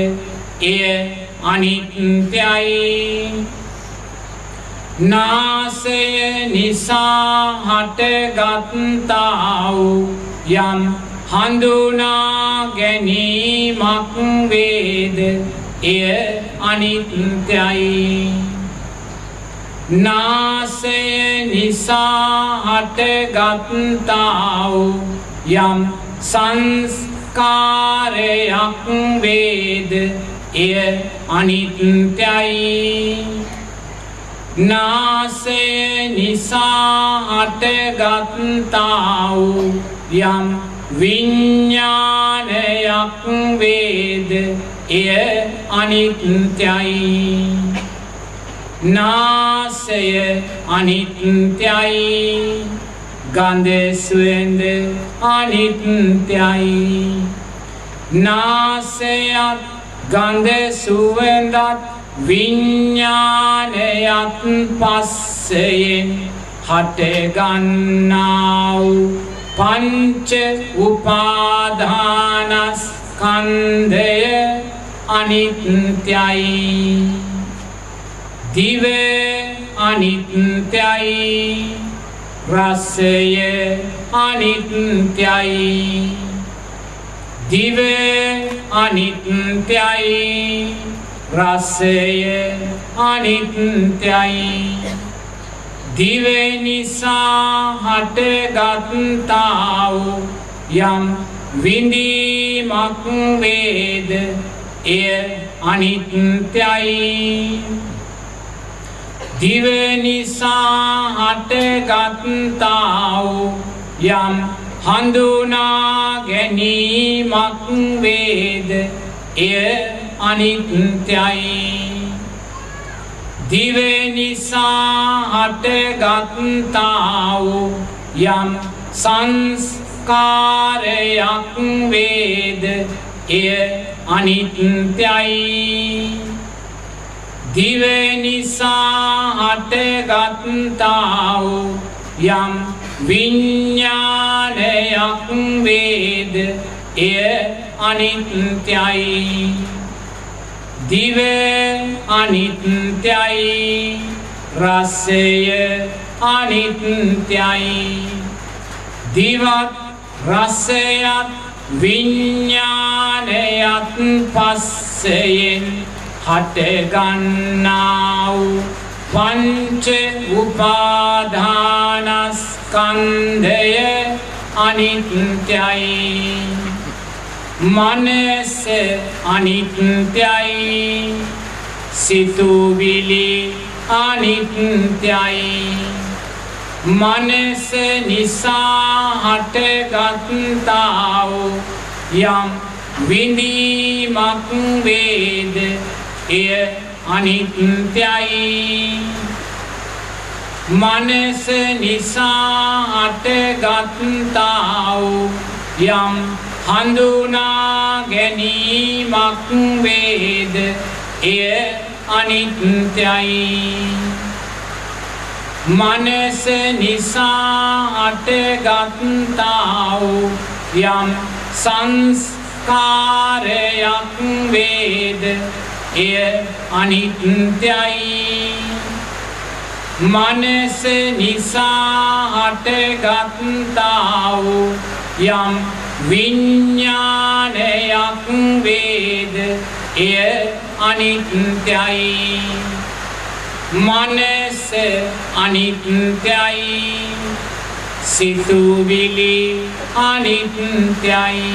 එය අනිත්‍යයි. නාසය නිසා හටගත්තා වූ යම් හඳුනා ගැනීමක් වේද? එය අනිත්‍යයි. නාසය නිසා හටගත්තා වූ යම් සංස්කාරයක් වේද? එය අනිත්‍යයි. නාසය නිසා හටගත්තා වූ යම් විඤ්ඥානයක් වේද? එය අනිත්‍යයි. නාසය අනිත්‍යයි. ගන්දෙස්වෙන්ද අනිත්‍යයි. නාසයත් ගන්දසුවෙන්දත් විඤ්ඥානයත් පස්සයෙන් හටගන්නාව පංච උපාධානස්කන්දය අනිත්‍යයි. දිව අනිත්‍යයි. රස්සය අනිත්‍යයි. දිව අනිත්‍යයි. රස්සය අනිත්‍යයි. දිව නිසා හටගත්තාව යම් විඳීමක් වේද? එය අනිත්‍යයි. දිව නිසා හටගත්තාව යම් හඳුනා ගැනීමක් වේද? එය අනිත්‍යයි. දිව නිසා හටගත්තාව යම් සංස්කාරයක් වේද එය අනිත්‍යයි. දිව නිසා හටගත්තාව යම් විඤ්ඥානයක් වේද එය අනිත්‍යයි. දිව අනිත්‍යයි රස්සය අනිත්‍යයි. දිවත් රස්සයත් විඤ්ඥානයත් පස්සයෙන් හටගන්නාව පංච උපාධානස්කන්දය අනිත්‍යයි. මනස අනිත්‍යයි. සිතුවිලි අනිත්‍යයි. මනස නිසා හටගත්තාව යම් විඳීමක් වේද? එය අනිත්‍යයි. මනස නිසා හටගත්තාව යම් හඳුනා ගැනීමක් වේද? එය අනිත්‍යයි. මනස නිසා හටගත්තාව යම් සංස්කාරයක් වේද? එය අනිත්‍යයි. මනස නිසා හටගත්තාව යම් විඤ්ඥානයක් වේද? එය අනිත්‍යයි. මනස අනිත්‍යයි. සිතුවිලි අනිත්‍යයි.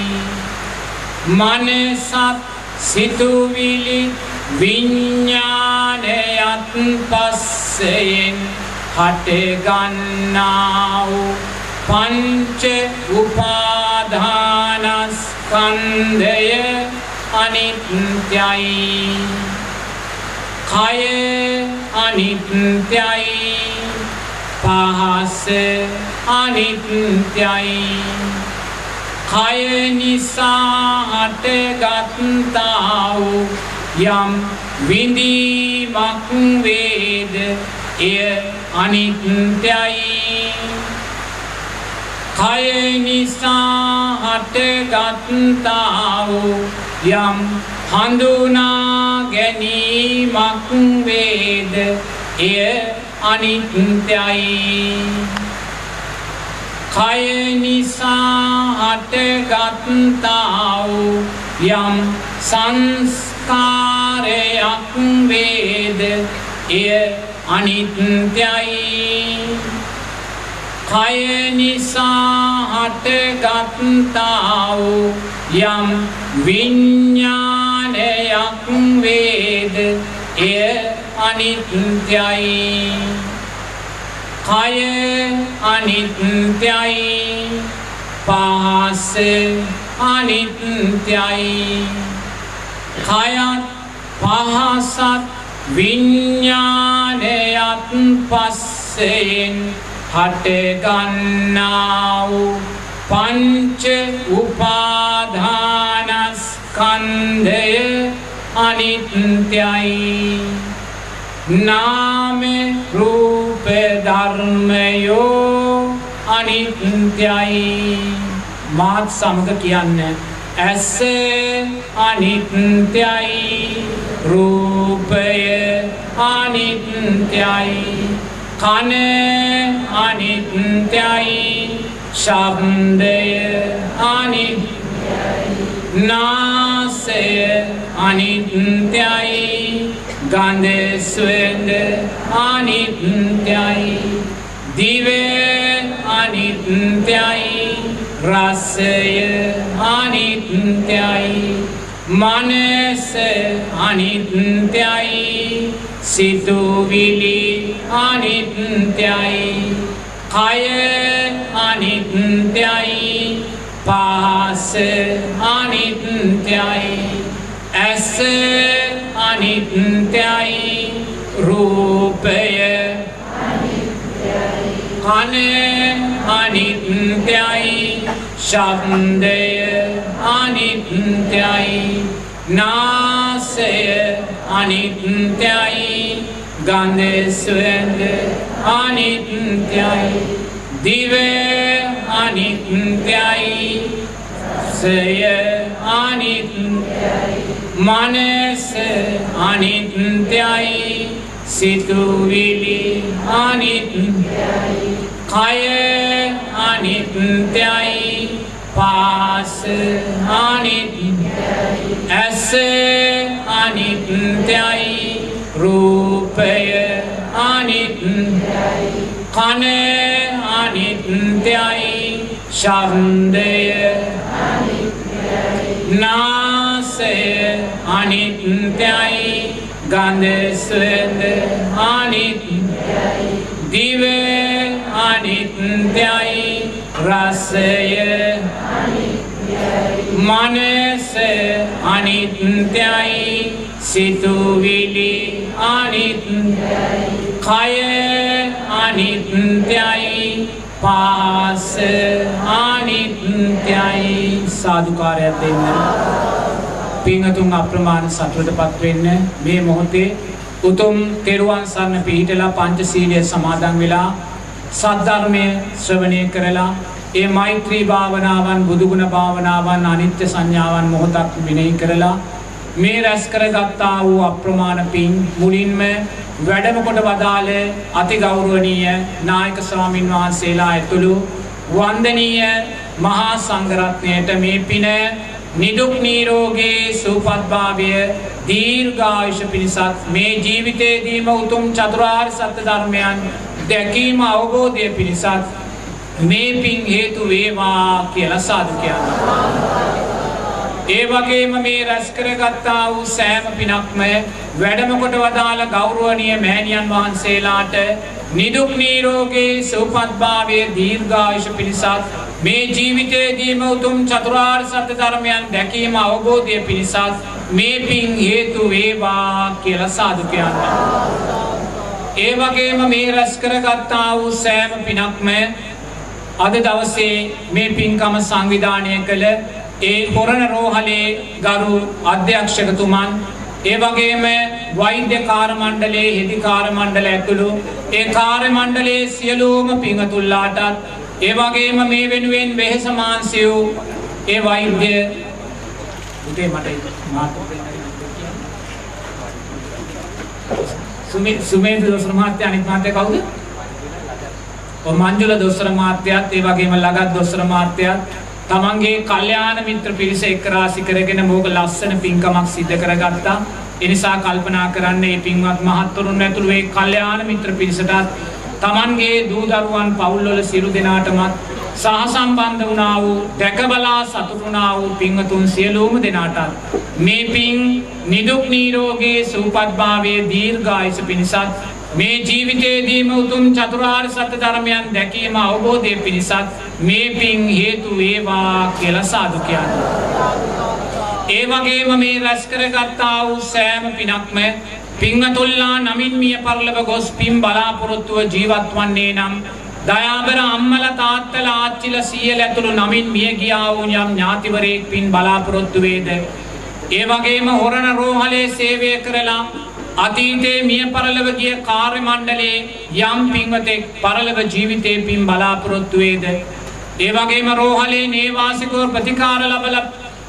මනසත් සිතුවිලි විඤ්ඥානයත් පස්සයෙන් හටගන්නාව පංච උපාධානස්කන්දය අනිත්‍යයි. කය අනිත්‍යයි. පහස අනිත්‍යයි. කය නිසා හටගත්තාව යම් විඳීමක් වේද? එය අනිත්‍යයි. කය නිසා හටගත්තාව යම් හඳුනා ගැනීමක් වේද? එය අනිත්‍යයි. කය නිසා හටගත්තා වූ යම් සංස්කාරයක් වේද? එය අනිත්‍යයි. කය නිසා හටගත්තා වූ යම් විඤ්ඥානයක් වේද? එය අනිත්‍යයි. කය අනිත්‍යයි. පහස අනිත්‍යයි. කයත් පහසත් විඤ්ඥානයත් පස්සයෙන් හටගන්නා වූ පංච උපාධානස්කන්දය අනිත්‍යයි. නාම රූප ධර්මයෝ අනිත්‍යයි. මාත් සමග කියන්න. ඇස අනිත්‍යයි. රූපය අනිත්‍යයි. කන අනිත්‍යයි. ශබ්දය අනිත්‍යයි. නාසය අනිත්‍යයි. ගන්ධ සුවඳ අනිත්‍යයි. දිව අනිත්‍යයි. රසය අනිත්‍යයි. මනස අනිත්‍යයි. සිතුවිලි අනිත්‍යයි. කය අනිත්‍යයි. පහස අනිත්‍යයි. ඇස අනිත්‍යයි. රූපය කන අනිත්‍යයි. ශබ්දය අනිත්‍යයි. නාසය අනිත්‍යයි ගන්ධ සුවඳ අනිත්‍යයි දිව අනිත්‍යයි සය අනිත්‍යයි මනස අනිත්‍යයි සිතුවිලි අනිත්‍යයි කය අනිත්‍යයි පාස අනිත්‍යයි ඇස අනිත්‍යයි රූපය අනිත්‍යයි කන අනිත්‍යයි ශබ්දය නාසය අනිත්‍යයි ගන්ධ සුවඳ අනිත්‍යයි දිව අනිත්‍යයි රසය මනස අනිත්‍යයි සිතුවිලි අනිත්‍යයි කය අනිත්‍යයි පාස අනිත්‍යයි සාධකාරයක් දෙන්න. පිංහතුන් අප්‍රමාණ සතුරට පත්වෙන්න මේ මොහොතේ උතුම් තෙරුවන් සරණ පිහිටලා පංචසීලය සමාදන් වෙලා සද්ධර්මය ශ්‍රවණය කරලා ඒ මෛත්‍රී භාවනාවන් බුදුගුණ භාවනාවන් අනිත්‍ය සංඥාවන් මොහොතක් විනයි කරලා මේ රැස් කරගත්තා වූ අප්‍රමාණ පින් මුලින්ම වැඩමකොට වදාළ අතිගෞරවනීය නායක ස්වාමින් වහන්සේලා ඇතුළු වන්දනීය මහා සංඝරත්නයට මේ පින නිදුක් නීරෝගේ සූපත්භාවය දීර්ඝායුෂ පිණිසත් මේ ජීවිතයේදීම උතුම් චතුරාර්ය සත්‍ය ධර්මයන් දැකීම අවබෝධය පිණිසත් මේ පින් හේතු වේවා කියලා සාදු කියනවා. ඒ වගේම මේ රැස් කරගත්තා වූ සෑම පිනක්ම වැඩම කොට වදාළ ගෞරවනීය මෑණියන් වහන්සේලාට නිදුක් නීරෝගේ සුවපත්භාවයේ දීර්ඝායුෂ පිණිසත් මේ ජීවිතයේදීම උතුම් චතුරාර්ය සත්‍ය ධර්මයන් දැකීම අවබෝධය පිණිසත් මේ පින් හේතු වේවා කියලා සාදු කියනවා. ඒ වගේම මේ රැස් කරගත්තා වූ සෑම පිනක්ම අද දවසේ මේ පින්කම සංවිධානය කළ ඒ පොරණ රෝහලේ ගරු අධ්‍යක්ෂකතුමන් ඒ වගේම වෛද්‍ය කාර්මණ්ඩලයේ හෙදි කාර්මණ්ඩල ඇතුළු ඒ කාර්මණ්ඩලයේ සියලුම පිංහතුල්ලාටත් ඒ වගේම මේ වෙනුවෙන් වෙහෙස මාන්සි වූ ඒ වෛද්‍ය උදේ මට මාතෘ සුමි සුමේන්ද්‍ර දොස්තර මහත්තයා අනිත් මහත්තයා කවුද? ඔය මංජුල දොස්තර මහත්තයාත් ඒ වගේම ලගත් දොස්තර මහත්තයාත් තමන්ගේ කල්යාණ මිත්‍ර පිරිස එක්ක රාශි කරගෙන මොක ලස්සන පින්කමක් සිදු කරගත්තා. ඒ නිසා කල්පනා කරන්න මේ පින්වත් මහත්වරුන් ඇතුළු ඒ කල්යාණ මිත්‍ර පිරිසටත් තමන්ගේ දූ දරුවන් පවුල්වල සියලු දෙනාටමත් සහසම්බන්ධ වුණා වූ දැකබලා සතුටු වුණා වූ පින්වතුන් සියලුම දෙනාටත් මේ පින් නිදුක් නිරෝගී සුවපත්භාවයේ දීර්ඝායුෂ පිණිසත් මේ ජීවිතයේදීම උතුම් චතුරාර්ය සත්‍ය ධර්මයන් දැකීම අවබෝධය පිණිසත් මේ පින් හේතු වේවා කියලා සාදු ඒ වගේම මේ රැස් කරගත්තා වූ සෑම පිනක්ම පින්වතුල්ලා නමින් මිය පරලොව ගොස් පින් බලාපොරොත්තුව ජීවත් වන්නේ නම් දයාබර අම්මල තාත්තල ආච්චිල සීයල ඇතුළු නමින් මිය ගියා වූ යම් ඥාතිවරයෙක් පින් බලාපොරොත්තු වේද? ඒ වගේම හොරණ රෝහලේ සේවය කරලා අතීතයේ මිය පරලොව ගිය කාර්ය මණ්ඩලයේ යම් පින්වතෙක් පරලොව ජීවිතේ පින් බලාපොරොත්තු වේද? ඒ වගේම රෝහලේ නේවාසිකව ප්‍රතිකාර ලබලා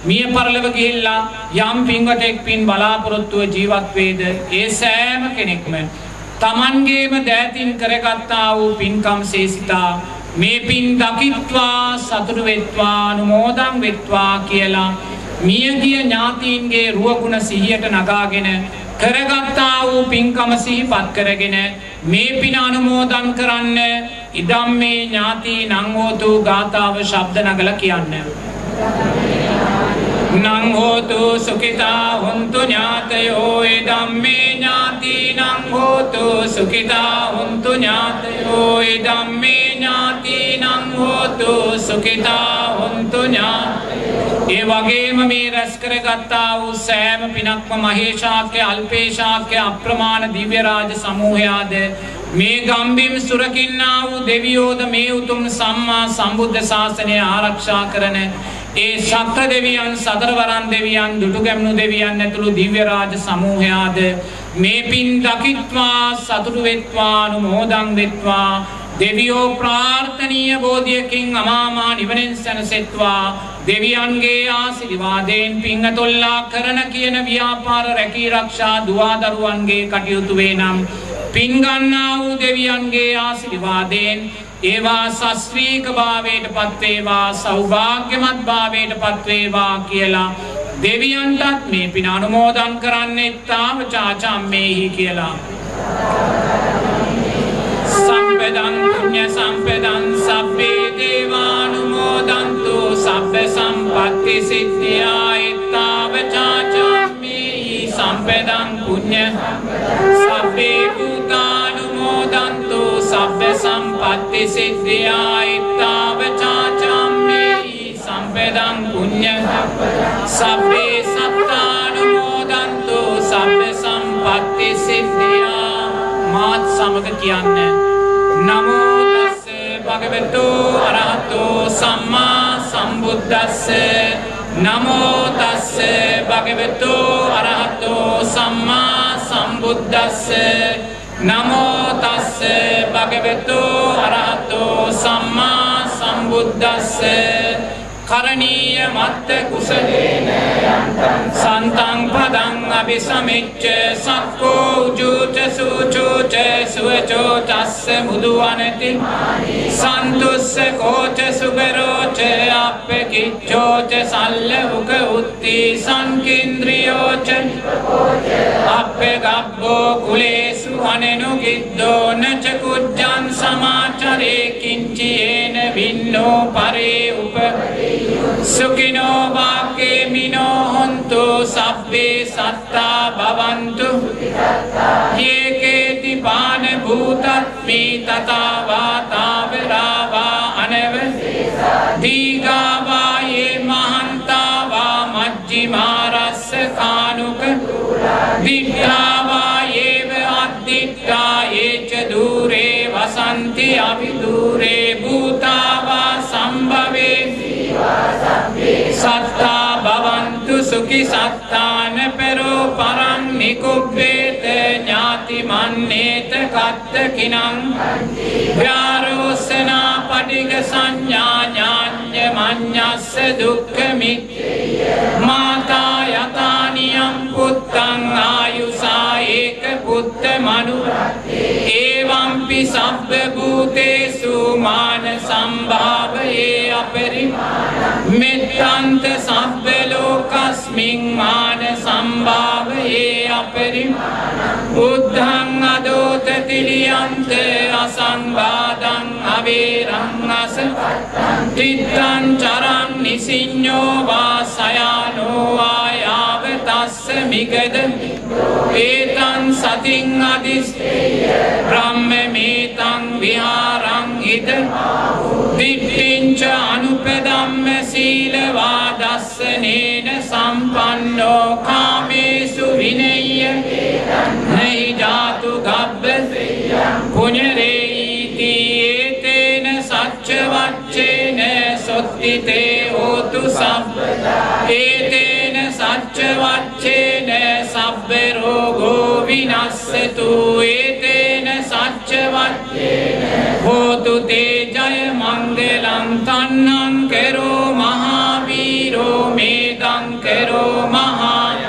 මිය පරලොව ගිහිල්ලා යම් පින්වතෙක් පින් බලාපොරොත්තුව ජීවත් වේද? ඒ සෑම කෙනෙක්ම තමන්ගේම දෑතින් කරගත්තා වූ පින්කම් සේසිතා මේ පින් දකිත්වා සතුටු වෙත්වා අනුමෝදන් වෙත්වා කියලා මියගිය ඥාතීන්ගේ රුවගුණ සිහියට නගාගෙන කරගත්තා වූ පින්කම සිහිපත් කරගෙන මේ පින අනුමෝදන් කරන්න ඉදම් මේ ඥාති නංහෝතු ගාථාව ශබ්ද නගල කියන්න. නංහෝතු සුකිතා හොන්තු ඥාතයෝ ඉදම් මේ ඥාති නංහෝතු සුකිතා හොන්තු ඥාතයෝ ඉදම් මේ ඥාති නංහෝතු සුකිතා හොන්තු ඥාතයෝ ඒ වගේම මේ රැස් කරගත්තා වූ සෑම පිනක්ම මහේශාක්‍ය අල්පේශාක්‍ය අප්‍රමාණ දිව්‍ය රාජ සමූහයාද මේ ගම්බිම් සුරකින්නා වූ දෙවියෝද මේ උතුම් සම්මා සම්බුද්ධ ශාසනය ආරක්ෂා කරන ඒ ශක්‍ර දෙවියන් සතරවරන් දෙවියන් දුටුගැමුණු දෙවියන් ඇතුළු දිව්‍ය රාජ සමූහයාද මේ පින් දකිත්වා සතුටු වෙත්වා අනුමෝදන් වෙත්වා දෙවියෝ ප්‍රාර්ථනීය බෝධියකින් අමාමා නිවනෙන් සැනසෙත්වා දෙවියන්ගේ ආසිරිවාදයෙන් පිංහතොල්ලා කරන කියන ව්‍යාපාර රැකී රක්ෂා දුවාදරුවන්ගේ කටයුතු වේ නම් පින්ගන්නා වූ දෙවියන්ගේ ආසිරිවාදයෙන් ඒවා සස්්‍රීක භාවයට පත්වේවා සෞභාග්‍යමත් භාවයට පත්වේවා කියලා දෙවියන්ටත් මේ පින අනුමෝදන් කරන්න එත්තාව චාචම්මේහි කියලා. සම්පදන් පුුණ්්‍ය සම්පදන් සබ්බේ දේවානුමෝදන්තු සබ්බ සම්පත්ති සිද්ධියා එත්තාව චාචම්මේහි සම්පදන් පුුණ්්‍ය සබ්බේ භූතානුමෝදන්තු සබ්බ සම්පත්ති සිද්ධියා එත්තාව චාචම්මේහි සම්පදන් පුුණ්්‍ය සබ්බේ සත්තානුමෝදන්තු සබ්බ සම්පත්ති සිද්ධියා මාත් සමග කියන්න. නමෝතස්ස භගවතු අරහතෝ සම්මා සම්බුද්ධස්ස නමෝතස්ස භගවතු අරහතෝ සම්මා සම්බුද්ධස්ස නමෝතස්ස භගවතු අරහතෝ සම්මා සම්බුද්ධස්ස කරණීය මත්ත කුසලේන සන්තං පදං අபிසමිච්ච සක්කෝ උජූච සූචූච සුවචෝ චස්ස මුදුවනති සන්තුස්ස කෝච සුබරෝච අප්ප කිච්චෝච සල්ල උක උත්ති සංකින්ද්‍රියෝච අප්ප ගබ්බෝ කුලේසු අනෙනු ගිද්දෝ නච කුජ්ජන් සමාචරේ කිංචියේන වින්නෝ පරේ උප සුකිනෝ වාක්කේමිනෝ හොන්තු සබ්බේ සත්තා භවන්තු. ඒකේති පාන භූතත්මී තතාවාතාවරාවා අනව. දීගාවායේ මහන්තාවා මජ්ජිමාරස්ස කානුක. දිට්ඨාවායේව අද්දිට්ඨා ඒච දූරේ වසන්ති අවිදූරේ සත්තා භවන්තු සුකි සත්තාන පෙරෝ පරං නිකුබ්බේත ඥාති මන්නේත කත්ත කිනං ව්‍යාරෝසනා පටිග සංඥා ඥාඤ්ඤ මඤ්ඤස්ස දුක්ඛ මිච්ඡය මාතා යතානියම් පුත්තං ආයුසා ඒක පුත්ත මනු ඒවම්පි සබ්බ භූතේසු මාන සම්භාවයේ අපරිමාණ මෙත්තන්ත සබ්බ ලෝකස්මින් මාන සම්භාවයේ අපරිමාණ බුද්ධං අදෝත තිලියන්ත අසංවාදං අවේරං අස. තිත්තං චරං නිසිඤ්ඤෝ වා සයානෝ ආයාව තස්ස මිගද. ඒතං සතින් අදිස්තේය බ්‍රහ්මමේතං විහාරං ඉද දිට්ඨිංච අනුපදම්ම සීලවා දස්සනේන සම්පන්නෝ කාමේසු විනෙය්‍ය. නහි ජාතු ගබ්බ පුඤ්ඤරේති ඒතේන සච්ච වච්චේන සොත්තිතේ හෝතු සබ්බදා ඒතේන සච්ච වච්චේන සබ්බ රෝගෝ විනස්සතු. ඒතේන සච්ච වච්චේන හෝතු තේ ජය මංගලං තන්නං කරෝ මහාවීරෝ මේදං කරෝ මහාය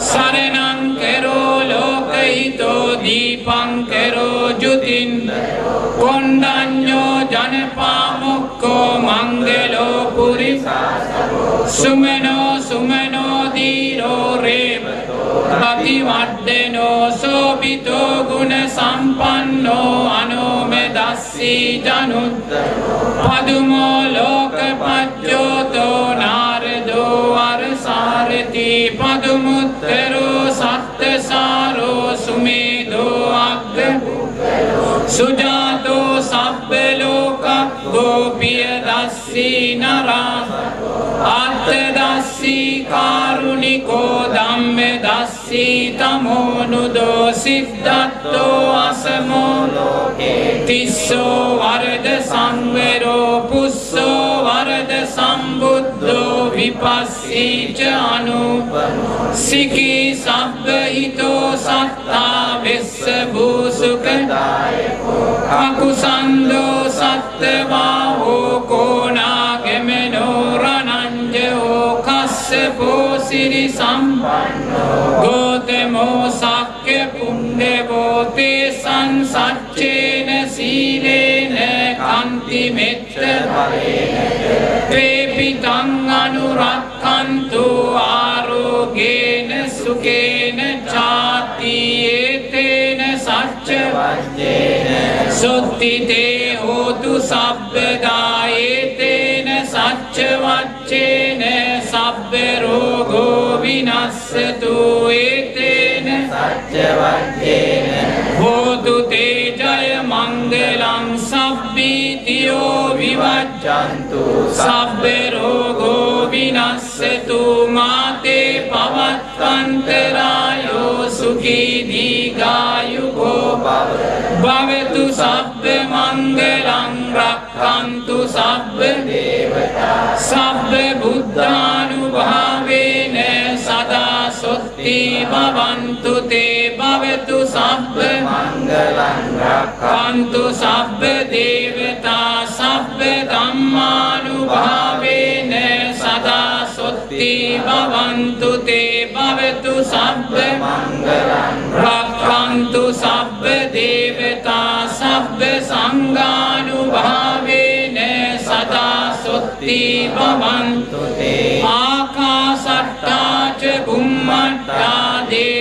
සරණං කරෝ ලෝකහිතෝ දීපං කරෝ ජුතින් කොණ්ඩඤ්ඤෝ ජනපාමුක්කෝ මංගලෝ පුරිසා සුමනෝ සුමනෝ දීරෝ රේවතෝ අතිවඩ්ඩනෝ සෝබිතෝ ගුණ සම්පන්නෝ අනෝමදස්සී ජනුද්දරෝ පදුමෝ ලෝකපච්චෝතෝ නාරදෝ අරසාරති පදුමුත්තරෝ සත්තසාරෝ සුමේදෝ අග්ග. සුජාතෝ සබ්බ ලෝකක්ඛෝ පිය දස්සී නරා. අත්ථ දස්සී කාරුණිකෝ ධම්ම දස්සී තමෝනුදෝ සිද්ධත්තෝ අසමෝ ලෝකේ තිස්සෝ වරද සංවරෝ පුස්සෝ වරද සම්බුද්ධෝ විපස්සීච අනුපනෝ සිකී සබ්බ හිතෝ සත්තා වෙස්ස භූසුකදායකෝ අකුසන්දෝ සත්තවා හෝ කෝනාගමනෝ සිරි සම්පන්නෝ ගෝතමෝ සක්්‍ය පුණ්ඩවෝ තේසං සච්චේන සීලේන කන්ති මෙත්ත තේපිතං අනුරක්කන්තු ආරෝගේන සුකේන චාතියේතේන සච්ච වජ්ජේන සුත්තිතේ හෝතු සබ්බදායේතේන රෝගෝ විනස්සතු ඒතේන සච්ච වජ්ජේන හෝතු තේ ජය මංගලං සබ්බීතියෝ විවච්ඡන්තු සබ්බ රෝගෝ විනස්සතු මාතේ දීගායුකෝ භව භවතු සබ්බ මංගලං රක්ඛන්තු සබ්බ දේවතා සබ්බ බුද්ධානුභාවේන සොත්ති භවන්තු තේ භවතු සබ්බ මංගලං රක්ඛන්තු සබ්බ දේවතා සබ්බ ධම්මානුභාවේන සදා සොත්ති භවන්තු තේ භවතු සබ්බ මංගලං රක්ඛන්තු සබ්බ දේවතා සබ්බ සංඝානුභාවේන සදා සොත්ති භවන්තු තේ ආකාසට්ටා Gandhi.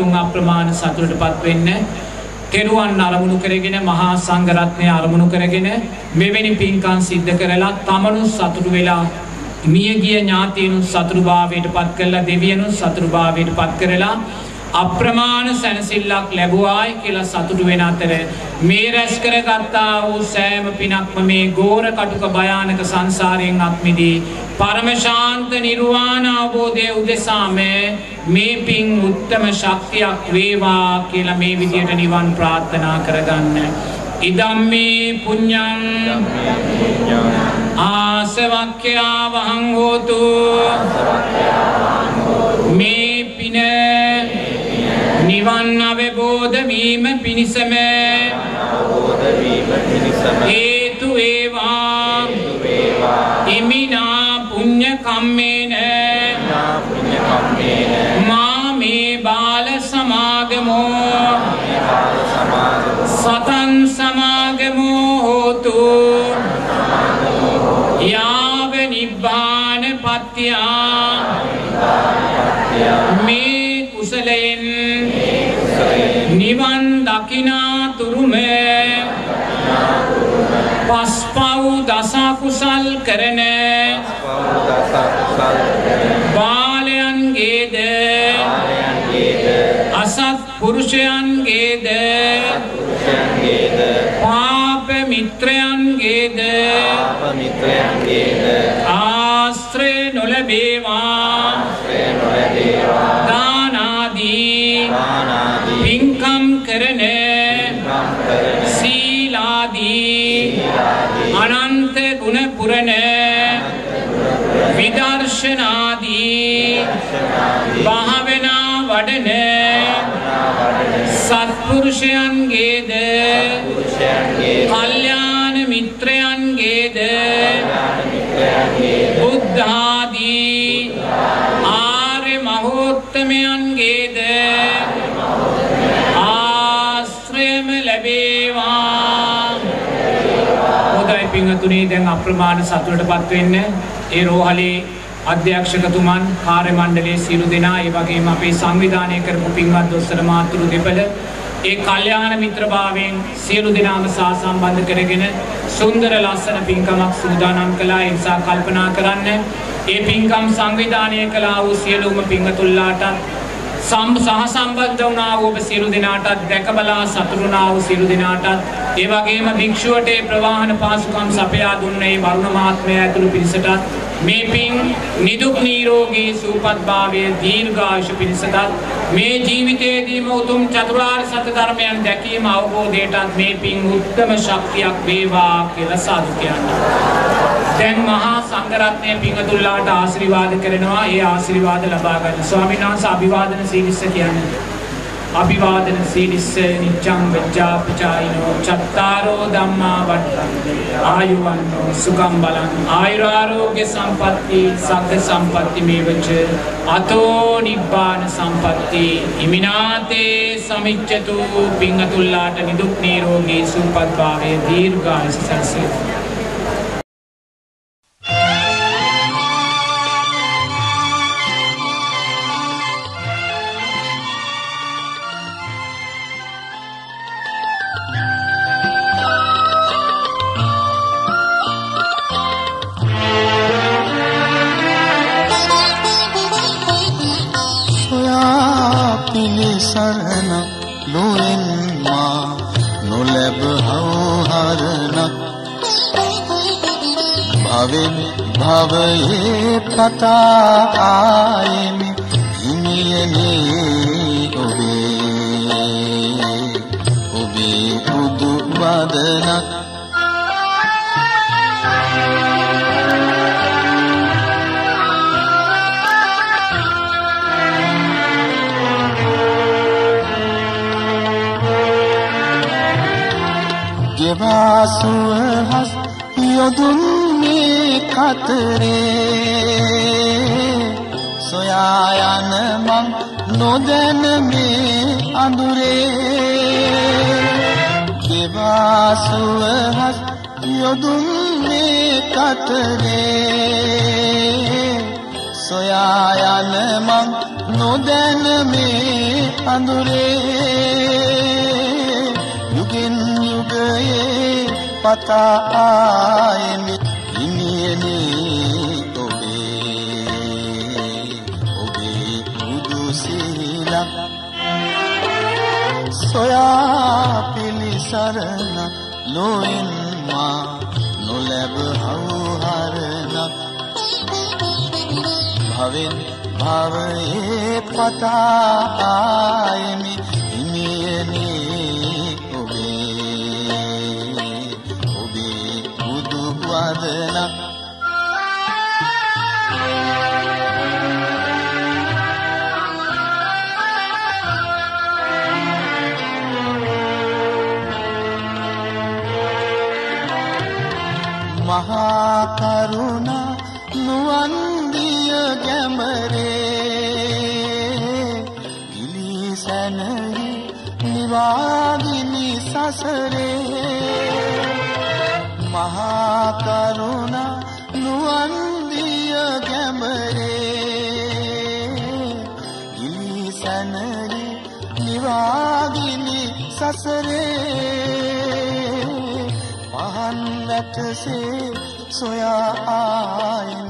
පිංතුන් අප්‍රමාණ සතුටටපත් වෙන්න තෙරුවන් අරමුණු කරගෙන මහා සංඝරත්නය අරමුණු කරගෙන මෙවැනි පින්කම් සිද්ධ කරලා තමනු සතුටු වෙලා මියගිය ඥාතීනුත් සතුටුභාවයට පත් කරලා දෙවියනුත් සතුටුභාවයට පත් කරලා අප්‍රමාණ සැනසිල්ලක් ලැබුවායි කියලා සතුටු වෙන අතර මේ රැස් කරගත්තා වූ සෑම පිනක්ම මේ ගෝර කටුක භයානක සංසාරයෙන් අත්මිදී පරම ශාන්ත නිර්වාණ අවබෝධය උදෙසාම මේ පින් උත්තම ශක්තියක් වේවා කියලා මේ විදියට නිවන් ප්‍රාර්ථනා කරගන්න. ඉදම්මේ පුඤ්ඤං. ආසවක්ඛ්‍යා වහං හෝතු. මේ පින නිවන් අවබෝධ වීම පිණිසම. හේතු වේවා ඉමිනා පුඤ්ඤ කම්මේන මා මේ බාල සමාගමෝ. සතන් සමාගමෝ හෝතු. යාව නිබ්බාන පත්‍යා. කරන බාලයන්ගේද අසත් පුරුෂයන්ගේද? පාප මිත්‍රයන්ගේද? ආශ්‍රය භාවනා වඩන සත්පුරුෂයන්ගේද කල්යාණ මිත්‍රයන්ගේද බුද්ධාදී ආර්ය මහෝත්තමයන්ගේද ආශ්‍රයම ලැබේවා. හොඳයි පිංහතුනේ දැන් අප්‍රමාණ සතුටට පත්වෙන්න ඒ රෝහලේ අධ්‍යක්ෂකතුමන් කාර්ය මණ්ඩලයේ සියලු දෙනා ඒ වගේම අපේ සංවිධානය කරපු පින්වත් දොස්තර මාතෘ දෙපළ ඒ කල්යාණ මිත්‍රභාවයෙන් සියලු දෙනාම සා සම්බන්ධ කරගෙන සුන්දර ලස්සන පින්කමක් සූදානම් කළා ඒ නිසා කල්පනා කරන්න. ඒ පින්කම් සංවිධානය කළා වූ සියලුම පින්වතුන්ලාට සම් සහ සම්බන්ධ වුණා වූ ඔබ සියලු දෙනාටත් දැක බලා සතුටුනා වූ සියලු දෙනාටත් ඒ වගේම භික්ෂුවට ඒ ප්‍රවාහන පාසුකම් සපයා දුන්න ඒ වරුණ මහත්මයා ඇතුළු පිරිසටත් මේ පින් නිදුක් නිරෝගී සූපත් භාවය දීර්ඝායුෂ පිණිසටත් මේ ජීවිතයේදීම උතුම් චතුරාර්ය සත්‍ය ධර්මයන් දැකීම අවබෝධයටත් මේ පින් උත්තම ශක්තියක් වේවා කියලා සාදු කියන්නවා. දැන් මහා සංඝරත්නය පිංගතුල්ලාට ආශිර්වාද කරනවා. ඒ ආශිර්වාද ලබා ගන්න. ස්වාමීන් වහන්සේ අභිවාදන සීලිස්ස කියන්නේ. අභිවාදන සීලිස්ස නිච්ඡං වෙජ්ජාපචායිනෝ චත්තාරෝ ධම්මා වඩ්ඩන්ති ආයුවන්නෝ සුඛං බලං ආයුරාෝග්‍ය සම්පatti සග්ග සම්පatti මේවච අතෝ නිබ්බාන සම්පatti ඉමිනාතේ සමිච්ඡතු පිංගතුල්ලාට නිදුක් නිරෝගී සුවපත් භාවයේ දීර්ඝායස සැලසේවා නොදැන මේ අඳුරේ යුගෙන් යුගයේ පතා ආයෙමි ඉනියනේ ඔබේ ඔබේ බුදු සීලක් සොයා පිළිසරණක් ලොයින් මා නොලැබ හවුහරණක් භවෙන් भाव ये पता आए में සසරේ මහා කරුණා නුවන් දිය ගැඹරේ. ඉලිසනහි නිවාදිනි සසරේ. පහන් වැටසේ සොයා ආයමි.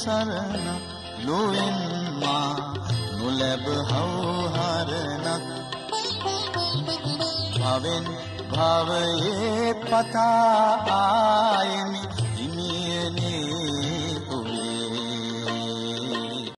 පිළිසරණ ලොවෙන් මා නොලැබ හවුහරණක් භවෙන් භවයේ පතා ආයමි.